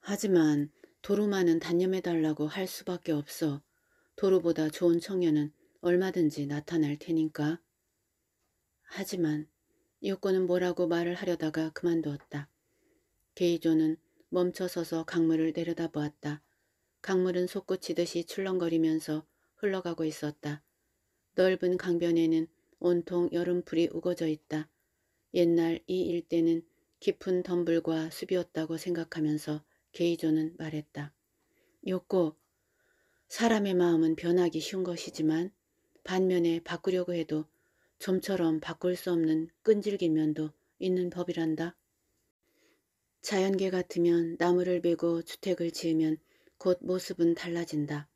하지만 도루만은 단념해달라고 할 수밖에 없어. 도루보다 좋은 청년은 얼마든지 나타날 테니까. 하지만 요코는 뭐라고 말을 하려다가 그만두었다. 게이조는 멈춰서서 강물을 내려다보았다. 강물은 솟구치듯이 출렁거리면서 흘러가고 있었다. 넓은 강변에는 온통 여름풀이 우거져 있다. 옛날 이 일대는 깊은 덤불과 숲이었다고 생각하면서 게이조는 말했다. 요코, 사람의 마음은 변하기 쉬운 것이지만 반면에 바꾸려고 해도 좀처럼 바꿀 수 없는 끈질긴 면도 있는 법이란다. 자연계 같으면 나무를 베고 주택을 지으면 곧 모습은 달라진다.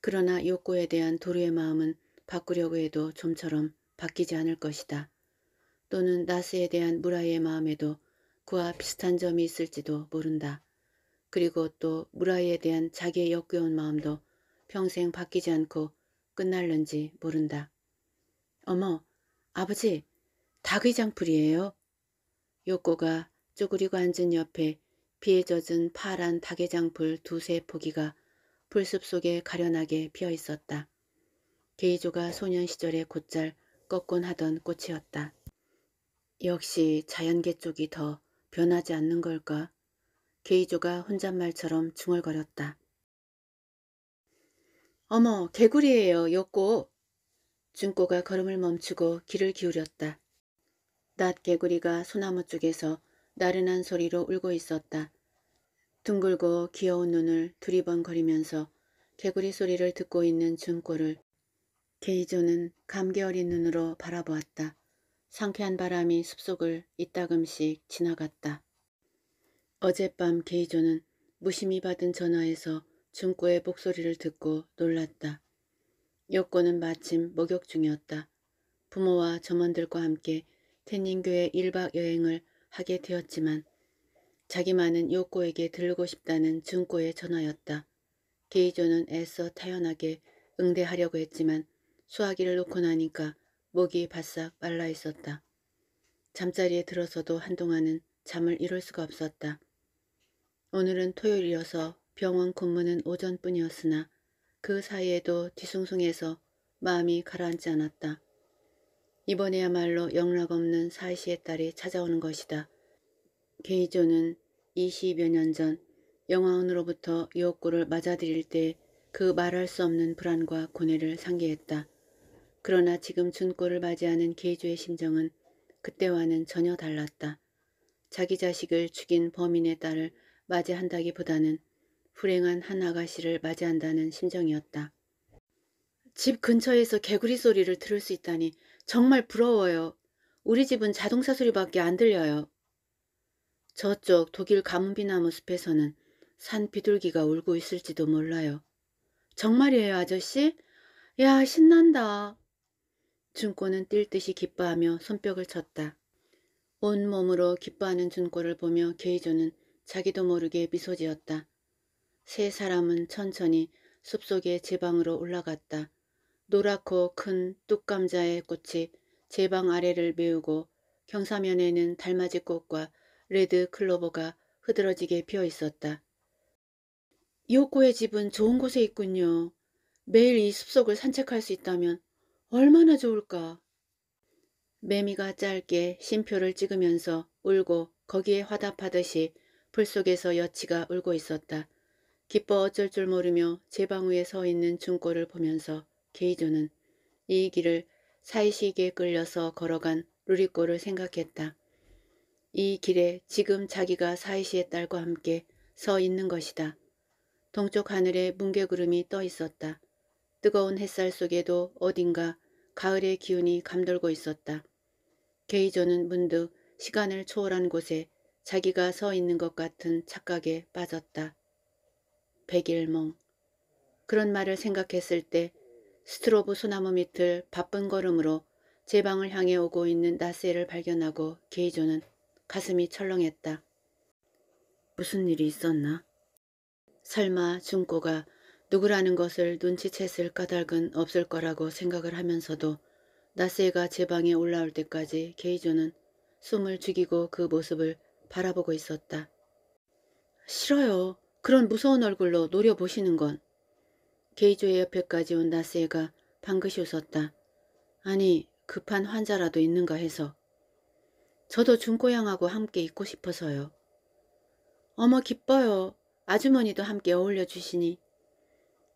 그러나 욕구에 대한 도루의 마음은 바꾸려고 해도 좀처럼 바뀌지 않을 것이다. 또는 나스에 대한 무라이의 마음에도 그와 비슷한 점이 있을지도 모른다. 그리고 또 무라이에 대한 자기의 역겨운 마음도 평생 바뀌지 않고 끝날는지 모른다. 어머, 아버지, 닭의장풀이에요. 요꼬가 쪼그리고 앉은 옆에 비에 젖은 파란 닭의장풀 두세 포기가 불숲 속에 가련하게 피어 있었다. 게이조가 소년 시절에 곧잘 꺾곤 하던 꽃이었다. 역시 자연계 쪽이 더 변하지 않는 걸까? 게이조가 혼잣말처럼 중얼거렸다. 어머, 개구리예요, 요꼬. 준꼬가 걸음을 멈추고 귀를 기울였다. 낫 개구리가 소나무 쪽에서 나른한 소리로 울고 있었다. 둥글고 귀여운 눈을 두리번거리면서 개구리 소리를 듣고 있는 준꼬를 게이조는 감기 어린 눈으로 바라보았다. 상쾌한 바람이 숲속을 이따금씩 지나갔다. 어젯밤 게이조는 무심히 받은 전화에서 준꼬의 목소리를 듣고 놀랐다. 요꼬는 마침 목욕 중이었다. 부모와 점원들과 함께 텐닝교의 1박 여행을 하게 되었지만 자기만은 요꼬에게 들르고 싶다는 준꼬의 전화였다. 게이조는 애써 타연하게 응대하려고 했지만 수화기를 놓고 나니까 목이 바싹 말라 있었다. 잠자리에 들어서도 한동안은 잠을 이룰 수가 없었다. 오늘은 토요일이어서 병원 근무는 오전뿐이었으나 그 사이에도 뒤숭숭해서 마음이 가라앉지 않았다. 이번에야말로 영락없는 사이시의 딸이 찾아오는 것이다. 게이조는 20여 년 전 영화원으로부터 유혹구를 맞아들일 때 그 말할 수 없는 불안과 고뇌를 상기했다. 그러나 지금 준꼬를 맞이하는 게이조의 심정은 그때와는 전혀 달랐다. 자기 자식을 죽인 범인의 딸을 맞이한다기보다는 불행한 한 아가씨를 맞이한다는 심정이었다. 집 근처에서 개구리 소리를 들을 수 있다니 정말 부러워요. 우리 집은 자동차 소리밖에 안 들려요. 저쪽 독일 가문비나무 숲에서는 산 비둘기가 울고 있을지도 몰라요. 정말이에요, 아저씨? 야, 신난다. 준꼬는 뛸 듯이 기뻐하며 손뼉을 쳤다. 온몸으로 기뻐하는 준꼬를 보며 게이조는 자기도 모르게 미소 지었다. 세 사람은 천천히 숲속의 제방으로 올라갔다. 노랗고 큰 뚝감자의 꽃이 제방 아래를 메우고 경사면에는 달맞이 꽃과 레드 클로버가 흐드러지게 피어 있었다. 요코의 집은 좋은 곳에 있군요. 매일 이 숲속을 산책할 수 있다면 얼마나 좋을까. 매미가 짧게 쉼표를 찍으면서 울고 거기에 화답하듯이 불 속에서 여치가 울고 있었다. 기뻐 어쩔 줄 모르며 제 방 위에 서 있는 준꼬를 보면서 게이조는 이 길을 사이시기에 끌려서 걸어간 루리꼬를 생각했다. 이 길에 지금 자기가 사이시의 딸과 함께 서 있는 것이다. 동쪽 하늘에 뭉게구름이 떠 있었다. 뜨거운 햇살 속에도 어딘가 가을의 기운이 감돌고 있었다. 게이조는 문득 시간을 초월한 곳에 자기가 서 있는 것 같은 착각에 빠졌다. 백일몽. 그런 말을 생각했을 때 스트로브 소나무 밑을 바쁜 걸음으로 제 방을 향해 오고 있는 나세를 발견하고 게이조는 가슴이 철렁했다. 무슨 일이 있었나? 설마 준꼬가 누구라는 것을 눈치챘을 까닭은 없을 거라고 생각을 하면서도 나세가 제 방에 올라올 때까지 게이조는 숨을 죽이고 그 모습을 바라보고 있었다. 싫어요. 그런 무서운 얼굴로 노려보시는 건. 게이조의 옆에까지 온 나세가 방긋이 웃었다. 아니 급한 환자라도 있는가 해서. 저도 준고양하고 함께 있고 싶어서요. 어머 기뻐요. 아주머니도 함께 어울려 주시니.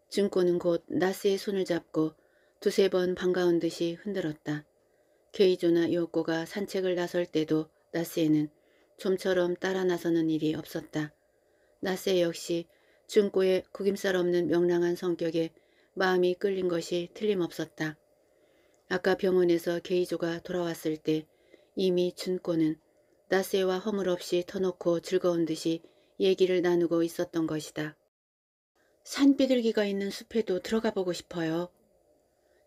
준꼬는 곧 나스의 손을 잡고 두세 번 반가운 듯이 흔들었다. 게이조나 요꼬가 산책을 나설 때도 나스에는 좀처럼 따라 나서는 일이 없었다. 나세 역시 준꼬의 구김살 없는 명랑한 성격에 마음이 끌린 것이 틀림없었다. 아까 병원에서 게이조가 돌아왔을 때 이미 준꼬는 나세와 허물없이 터놓고 즐거운 듯이 얘기를 나누고 있었던 것이다. 산비둘기가 있는 숲에도 들어가 보고 싶어요.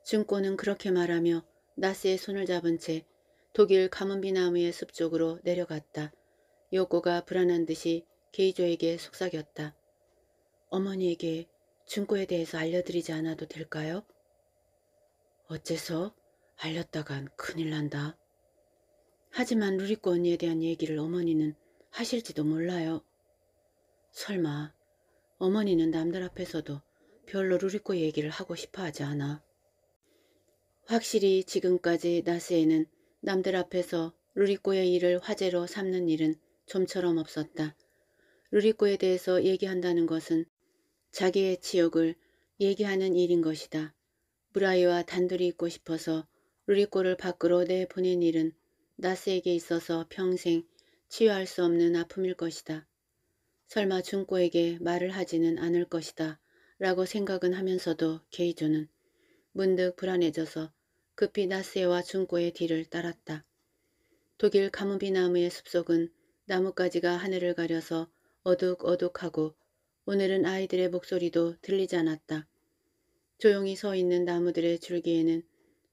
준꼬는 그렇게 말하며 나스의 손을 잡은 채 독일 가문비나무의 숲 쪽으로 내려갔다. 요꼬가 불안한 듯이 게이조에게 속삭였다. 어머니에게 준꼬에 대해서 알려드리지 않아도 될까요? 어째서? 알렸다간 큰일 난다. 하지만 루리꼬 언니에 대한 얘기를 어머니는 하실지도 몰라요. 설마 어머니는 남들 앞에서도 별로 루리꼬 얘기를 하고 싶어 하지 않아. 확실히 지금까지 나스에는 남들 앞에서 루리꼬의 일을 화제로 삼는 일은 좀처럼 없었다. 루리꼬에 대해서 얘기한다는 것은 자기의 치욕을 얘기하는 일인 것이다. 브라이와 단둘이 있고 싶어서 루리꼬를 밖으로 내보낸 일은 나스에게 있어서 평생 치유할 수 없는 아픔일 것이다. 설마 준꼬에게 말을 하지는 않을 것이다. 라고 생각은 하면서도 게이조는 문득 불안해져서 급히 나스에와 준꼬의 뒤를 따랐다. 독일 가무비나무의 숲속은 나뭇가지가 하늘을 가려서 어둑어둑하고 오늘은 아이들의 목소리도 들리지 않았다. 조용히 서 있는 나무들의 줄기에는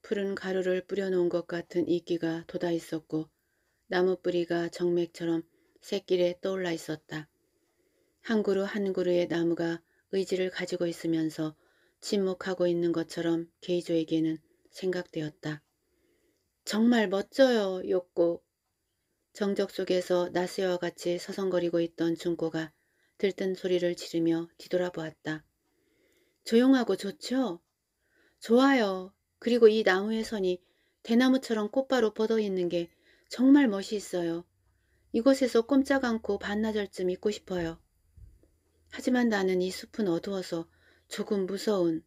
푸른 가루를 뿌려놓은 것 같은 이끼가 돋아 있었고 나무 뿌리가 정맥처럼 새길에 떠올라 있었다. 한 그루 한 그루의 나무가 의지를 가지고 있으면서 침묵하고 있는 것처럼 게이조에게는 생각되었다. 정말 멋져요, 욕고. 정적 속에서 나스와 같이 서성거리고 있던 준꼬가 들뜬 소리를 지르며 뒤돌아보았다. 조용하고 좋죠? 좋아요. 그리고 이 나무의 선이 대나무처럼 꽃바로 뻗어 있는 게 정말 멋이 있어요. 이곳에서 꼼짝 않고 반나절쯤 있고 싶어요. 하지만 나는 이 숲은 어두워서 조금 무서운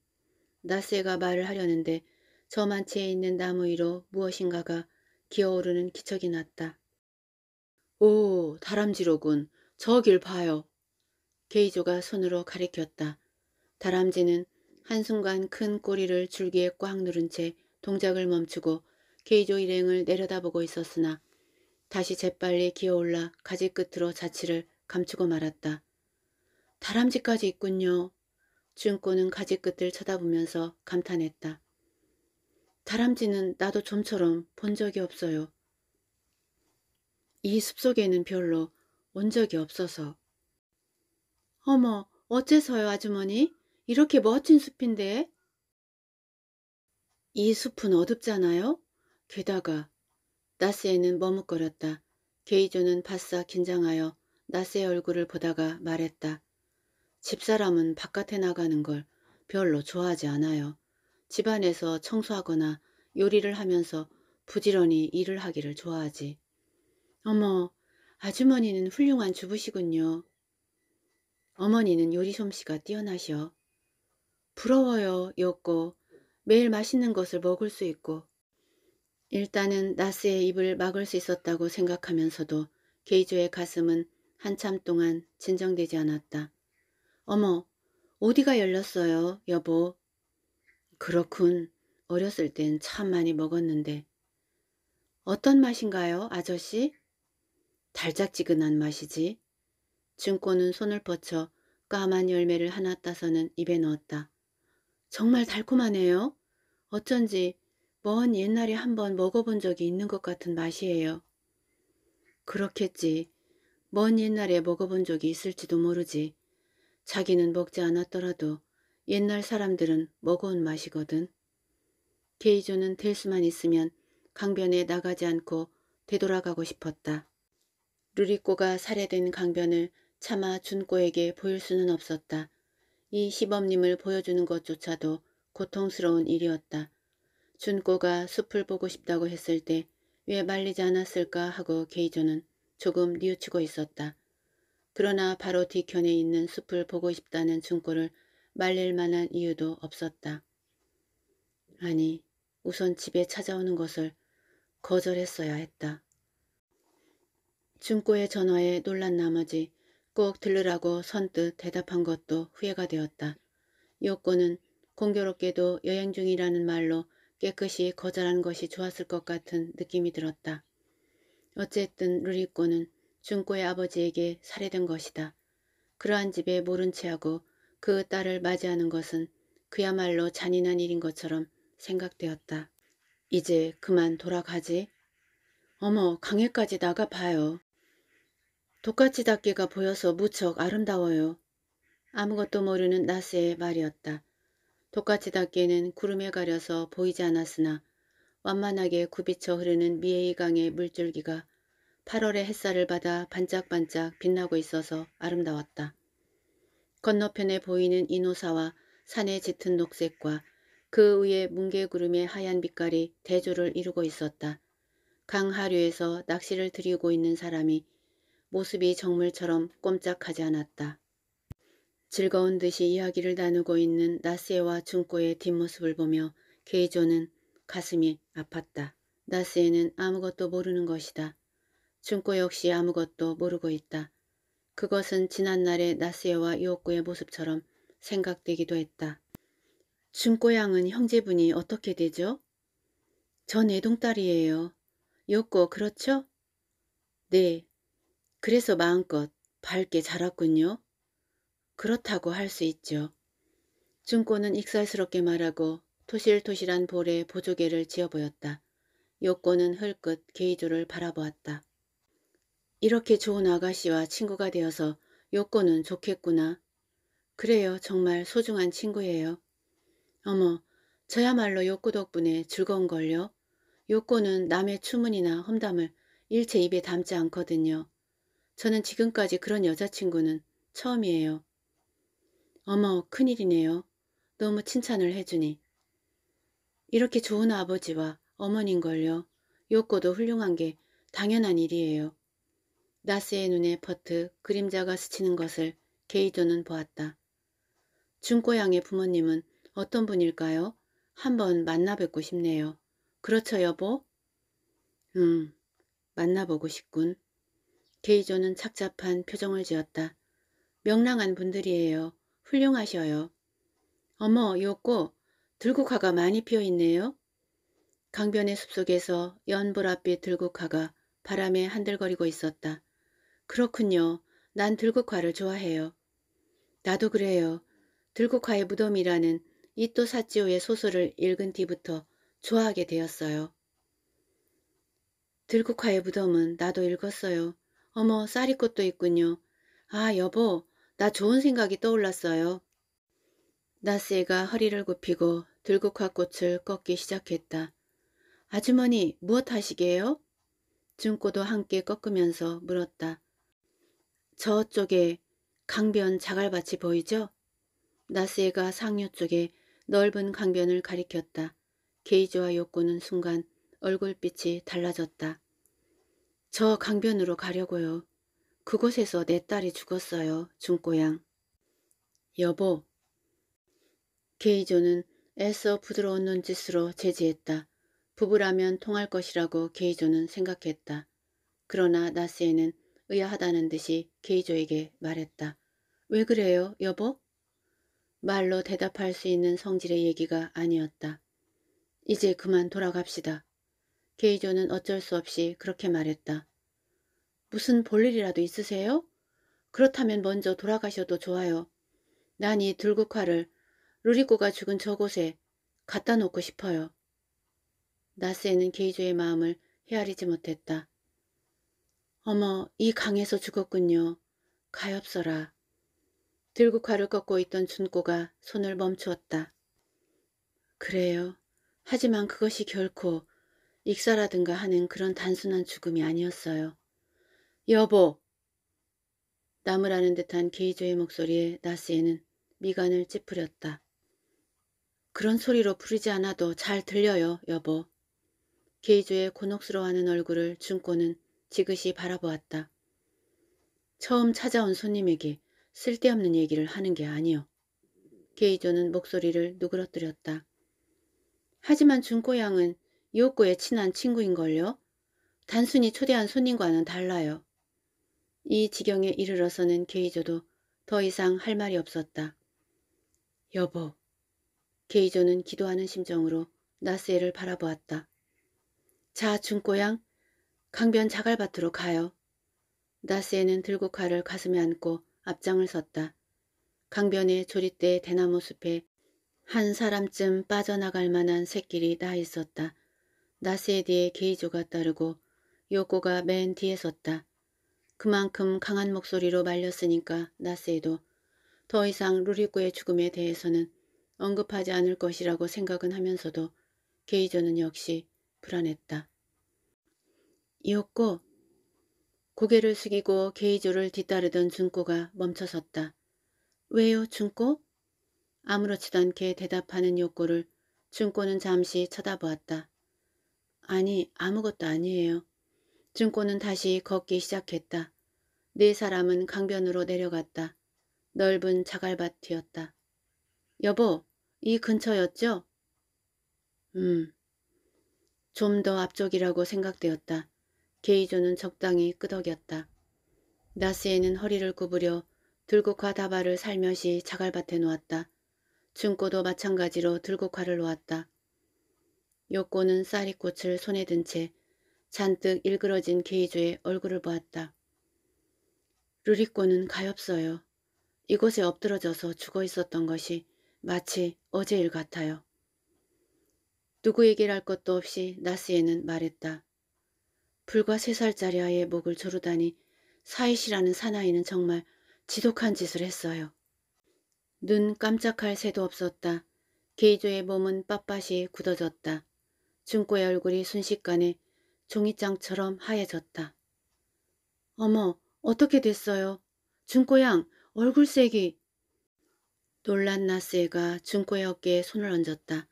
나스가 말을 하려는데 저만치에 있는 나무 위로 무엇인가가 기어오르는 기척이 났다. 오, 다람쥐로군. 저 길 봐요. 게이조가 손으로 가리켰다. 다람쥐는 한순간 큰 꼬리를 줄기에 꽉 누른 채 동작을 멈추고 게이조 일행을 내려다보고 있었으나 다시 재빨리 기어올라 가지 끝으로 자치를 감추고 말았다. 다람쥐까지 있군요. 준꼬는 가지 끝을 쳐다보면서 감탄했다. 다람쥐는 나도 좀처럼 본 적이 없어요. 이 숲속에는 별로 온 적이 없어서. 어머, 어째서요, 아주머니? 이렇게 멋진 숲인데? 이 숲은 어둡잖아요? 게다가 나스에는 머뭇거렸다. 게이조는 바싹 긴장하여 나스의 얼굴을 보다가 말했다. 집사람은 바깥에 나가는 걸 별로 좋아하지 않아요. 집안에서 청소하거나 요리를 하면서 부지런히 일을 하기를 좋아하지. 어머, 아주머니는 훌륭한 주부시군요. 어머니는 요리 솜씨가 뛰어나셔. 부러워요, 였고 매일 맛있는 것을 먹을 수 있고 일단은 나스의 입을 막을 수 있었다고 생각하면서도 게이조의 가슴은 한참 동안 진정되지 않았다. 어머, 어디가 열렸어요, 여보. 그렇군. 어렸을 땐 참 많이 먹었는데. 어떤 맛인가요, 아저씨? 달짝지근한 맛이지. 준꼬는 손을 뻗쳐 까만 열매를 하나 따서는 입에 넣었다. 정말 달콤하네요. 어쩐지 먼 옛날에 한번 먹어본 적이 있는 것 같은 맛이에요. 그렇겠지. 먼 옛날에 먹어본 적이 있을지도 모르지. 자기는 먹지 않았더라도 옛날 사람들은 먹어온 맛이거든. 게이조는 될 수만 있으면 강변에 나가지 않고 되돌아가고 싶었다. 루리꼬가 살해된 강변을 차마 준꼬에게 보일 수는 없었다. 이 시범님을 보여주는 것조차도 고통스러운 일이었다. 준꼬가 숲을 보고 싶다고 했을 때 왜 말리지 않았을까 하고 게이조는 조금 뉘우치고 있었다. 그러나 바로 뒤편에 있는 숲을 보고 싶다는 준꼬를 말릴 만한 이유도 없었다. 아니, 우선 집에 찾아오는 것을 거절했어야 했다. 준꼬의 전화에 놀란 나머지 꼭 들르라고 선뜻 대답한 것도 후회가 되었다. 요꼬는 공교롭게도 여행 중이라는 말로 깨끗이 거절한 것이 좋았을 것 같은 느낌이 들었다. 어쨌든 루리꼬는 준꼬의 아버지에게 살해된 것이다. 그러한 집에 모른 체하고 그 딸을 맞이하는 것은 그야말로 잔인한 일인 것처럼 생각되었다. 이제 그만 돌아가지. 어머 강에까지 나가봐요. 독가치 닭개가 보여서 무척 아름다워요. 아무것도 모르는 나스의 말이었다. 독가치 닭개는 구름에 가려서 보이지 않았으나 완만하게 굽이쳐 흐르는 미에이 강의 물줄기가 8월의 햇살을 받아 반짝반짝 빛나고 있어서 아름다웠다. 건너편에 보이는 이노사와 산의 짙은 녹색과 그 위에 뭉게구름의 하얀 빛깔이 대조를 이루고 있었다. 강 하류에서 낚시를 들이고 있는 사람이 모습이 정물처럼 꼼짝하지 않았다. 즐거운 듯이 이야기를 나누고 있는 나스에와 준꼬의 뒷모습을 보며 게이조는 가슴이 아팠다. 나스에는 아무것도 모르는 것이다. 준꼬 역시 아무것도 모르고 있다. 그것은 지난날의 나스에와 요꼬의 모습처럼 생각되기도 했다. 준꼬양은 형제분이 어떻게 되죠? 전 애동딸이에요. 요꼬 그렇죠? 네. 그래서 마음껏 밝게 자랐군요. 그렇다고 할 수 있죠. 준꼬는 익살스럽게 말하고 토실토실한 볼에 보조개를 지어 보였다. 요꼬는 흘끗 게이조를 바라보았다. 이렇게 좋은 아가씨와 친구가 되어서 요꼬는 좋겠구나. 그래요. 정말 소중한 친구예요. 어머, 저야말로 요꼬 덕분에 즐거운걸요. 요꼬는 남의 추문이나 험담을 일체 입에 담지 않거든요. 저는 지금까지 그런 여자친구는 처음이에요. 어머, 큰일이네요. 너무 칭찬을 해주니. 이렇게 좋은 아버지와 어머니인걸요. 요꼬도 훌륭한 게 당연한 일이에요. 나스의 눈에 퍼뜩 그림자가 스치는 것을 게이조는 보았다. 준꼬양의 부모님은 어떤 분일까요? 한번 만나뵙고 싶네요. 그렇죠, 여보? 응, 만나보고 싶군. 게이조는 착잡한 표정을 지었다. 명랑한 분들이에요. 훌륭하셔요. 어머, 요꼬, 들국화가 많이 피어있네요. 강변의 숲속에서 연보랏빛 들국화가 바람에 한들거리고 있었다. 그렇군요. 난 들국화를 좋아해요. 나도 그래요. 들국화의 무덤이라는 이토 사치오의 소설을 읽은 뒤부터 좋아하게 되었어요. 들국화의 무덤은 나도 읽었어요. 어머 쌀이꽃도 있군요. 아 여보 나 좋은 생각이 떠올랐어요. 나스에가 허리를 굽히고 들국화 꽃을 꺾기 시작했다. 아주머니 무엇 하시게요? 준꼬도 함께 꺾으면서 물었다. 저쪽에 강변 자갈밭이 보이죠? 나스에가 상류 쪽에 넓은 강변을 가리켰다. 게이즈와 요꼬는 순간 얼굴빛이 달라졌다. 저 강변으로 가려고요. 그곳에서 내 딸이 죽었어요. 중꼬양. 여보. 게이조는 애써 부드러운 눈짓으로 제지했다. 부부라면 통할 것이라고 게이조는 생각했다. 그러나 나스에는 의아하다는 듯이 게이조에게 말했다. 왜 그래요, 여보? 말로 대답할 수 있는 성질의 얘기가 아니었다. 이제 그만 돌아갑시다. 게이조는 어쩔 수 없이 그렇게 말했다. 무슨 볼일이라도 있으세요? 그렇다면 먼저 돌아가셔도 좋아요. 난 이 들국화를 루리코가 죽은 저곳에 갖다 놓고 싶어요. 나스에는 게이조의 마음을 헤아리지 못했다. 어머, 이 강에서 죽었군요. 가엾어라. 들국화를 꺾고 있던 준꼬가 손을 멈추었다. 그래요. 하지만 그것이 결코 익사라든가 하는 그런 단순한 죽음이 아니었어요. 여보! 나무라는 듯한 게이조의 목소리에 나스에는 미간을 찌푸렸다. 그런 소리로 부르지 않아도 잘 들려요, 여보. 게이조의 곤혹스러워하는 얼굴을 준꼬는 지그시 바라보았다. 처음 찾아온 손님에게 쓸데없는 얘기를 하는 게 아니요. 게이조는 목소리를 누그러뜨렸다. 하지만 준꼬 양은 요꼬의 친한 친구인걸요. 단순히 초대한 손님과는 달라요. 이 지경에 이르러서는 게이조도 더 이상 할 말이 없었다. 여보. 게이조는 기도하는 심정으로 나스에를 바라보았다. 자, 준꼬양, 강변 자갈밭으로 가요. 나스에는 들국화를 가슴에 안고 앞장을 섰다. 강변의 조릿대 대나무 숲에 한 사람쯤 빠져나갈 만한 샛길이 나 있었다. 나스에 뒤에 게이조가 따르고 요코가 맨 뒤에 섰다. 그만큼 강한 목소리로 말렸으니까 나스에도 더 이상 루리코의 죽음에 대해서는 언급하지 않을 것이라고 생각은 하면서도 게이조는 역시 불안했다. 이었고 고개를 숙이고 게이조를 뒤따르던 준꼬가 멈춰섰다. 왜요, 준꼬? 아무렇지도 않게 대답하는 요꼬를 준꼬는 잠시 쳐다보았다. 아니, 아무것도 아니에요. 준꼬는 다시 걷기 시작했다. 네 사람은 강변으로 내려갔다. 넓은 자갈밭이었다. 여보, 이 근처였죠? 음, 좀 더 앞쪽이라고 생각되었다. 게이조는 적당히 끄덕였다. 나스에는 허리를 구부려 들국화 다발을 살며시 자갈밭에 놓았다. 준꼬도 마찬가지로 들국화를 놓았다. 요꼬는 쌀이꽃을 손에 든 채 잔뜩 일그러진 게이조의 얼굴을 보았다. 루리꼬는 가엾어요. 이곳에 엎드러져서 죽어 있었던 것이 마치 어제 일 같아요. 누구에게랄 것도 없이 나스에는 말했다. 불과 세 살짜리 아이의 목을 조르다니 사이시라는 사나이는 정말 지독한 짓을 했어요. 눈 깜짝할 새도 없었다. 게이조의 몸은 빳빳이 굳어졌다. 준꼬의 얼굴이 순식간에 종이장처럼 하얘졌다. 어머, 어떻게 됐어요? 준꼬양, 얼굴색이. 놀란 나스에가 준꼬의 어깨에 손을 얹었다.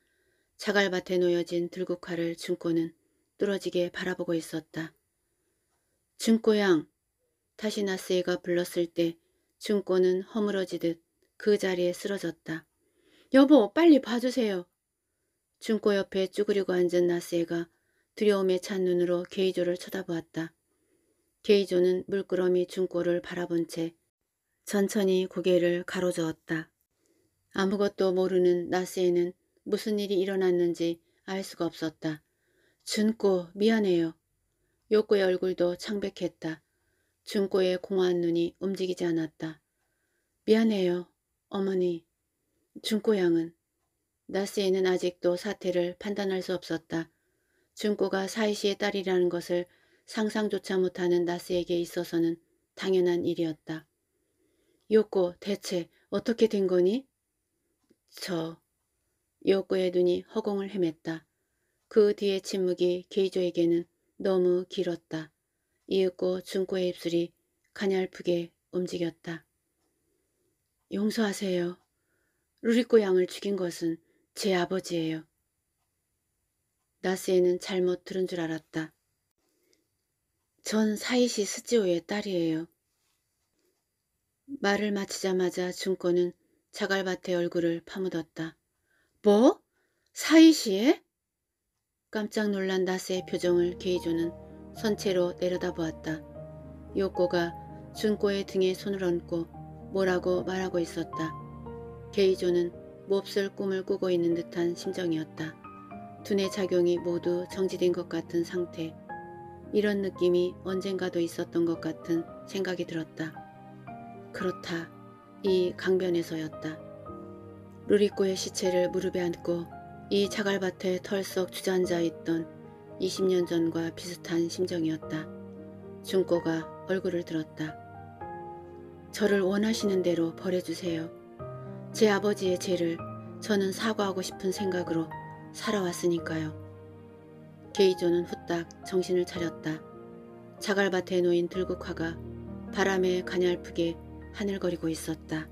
자갈밭에 놓여진 들국화를 준꼬는 뚫어지게 바라보고 있었다. 준꼬양, 다시 나스에가 불렀을 때 준꼬는 허물어지듯 그 자리에 쓰러졌다. 여보, 빨리 봐주세요. 준꼬 옆에 쭈그리고 앉은 나스에가 두려움에 찬 눈으로 게이조를 쳐다보았다. 게이조는 물끄러미 준꼬를 바라본 채 천천히 고개를 가로저었다. 아무것도 모르는 나스에는 무슨 일이 일어났는지 알 수가 없었다. 준꼬 미안해요. 요꼬의 얼굴도 창백했다. 준꼬의 공허한 눈이 움직이지 않았다. 미안해요. 어머니. 준꼬 양은 나스에는 아직도 사태를 판단할 수 없었다. 준꼬가 사이시의 딸이라는 것을 상상조차 못하는 나스에게 있어서는 당연한 일이었다. 요꼬 대체 어떻게 된 거니? 저... 요꼬의 눈이 허공을 헤맸다. 그 뒤의 침묵이 게이조에게는 너무 길었다. 이윽고 준꼬의 입술이 가냘프게 움직였다. 용서하세요. 루리꼬 양을 죽인 것은 제 아버지예요. 나스에는 잘못 들은 줄 알았다. 전 사이시 스지오의 딸이에요. 말을 마치자마자 준꼬는 자갈밭에 얼굴을 파묻었다. 뭐? 사이시에? 깜짝 놀란 나스의 표정을 게이조는 선 채로 내려다보았다. 요꼬가 준꼬의 등에 손을 얹고 뭐라고 말하고 있었다. 게이조는 몹쓸 꿈을 꾸고 있는 듯한 심정이었다. 두뇌 작용이 모두 정지된 것 같은 상태. 이런 느낌이 언젠가도 있었던 것 같은 생각이 들었다. 그렇다. 이 강변에서였다. 루리꼬의 시체를 무릎에 안고 이 자갈밭에 털썩 주저앉아 있던 20년 전과 비슷한 심정이었다. 준꼬가 얼굴을 들었다. 저를 원하시는 대로 벌해주세요. 제 아버지의 죄를 저는 사과하고 싶은 생각으로 살아왔으니까요. 게이조는 후딱 정신을 차렸다. 자갈밭에 놓인 들국화가 바람에 가냘프게 하늘거리고 있었다.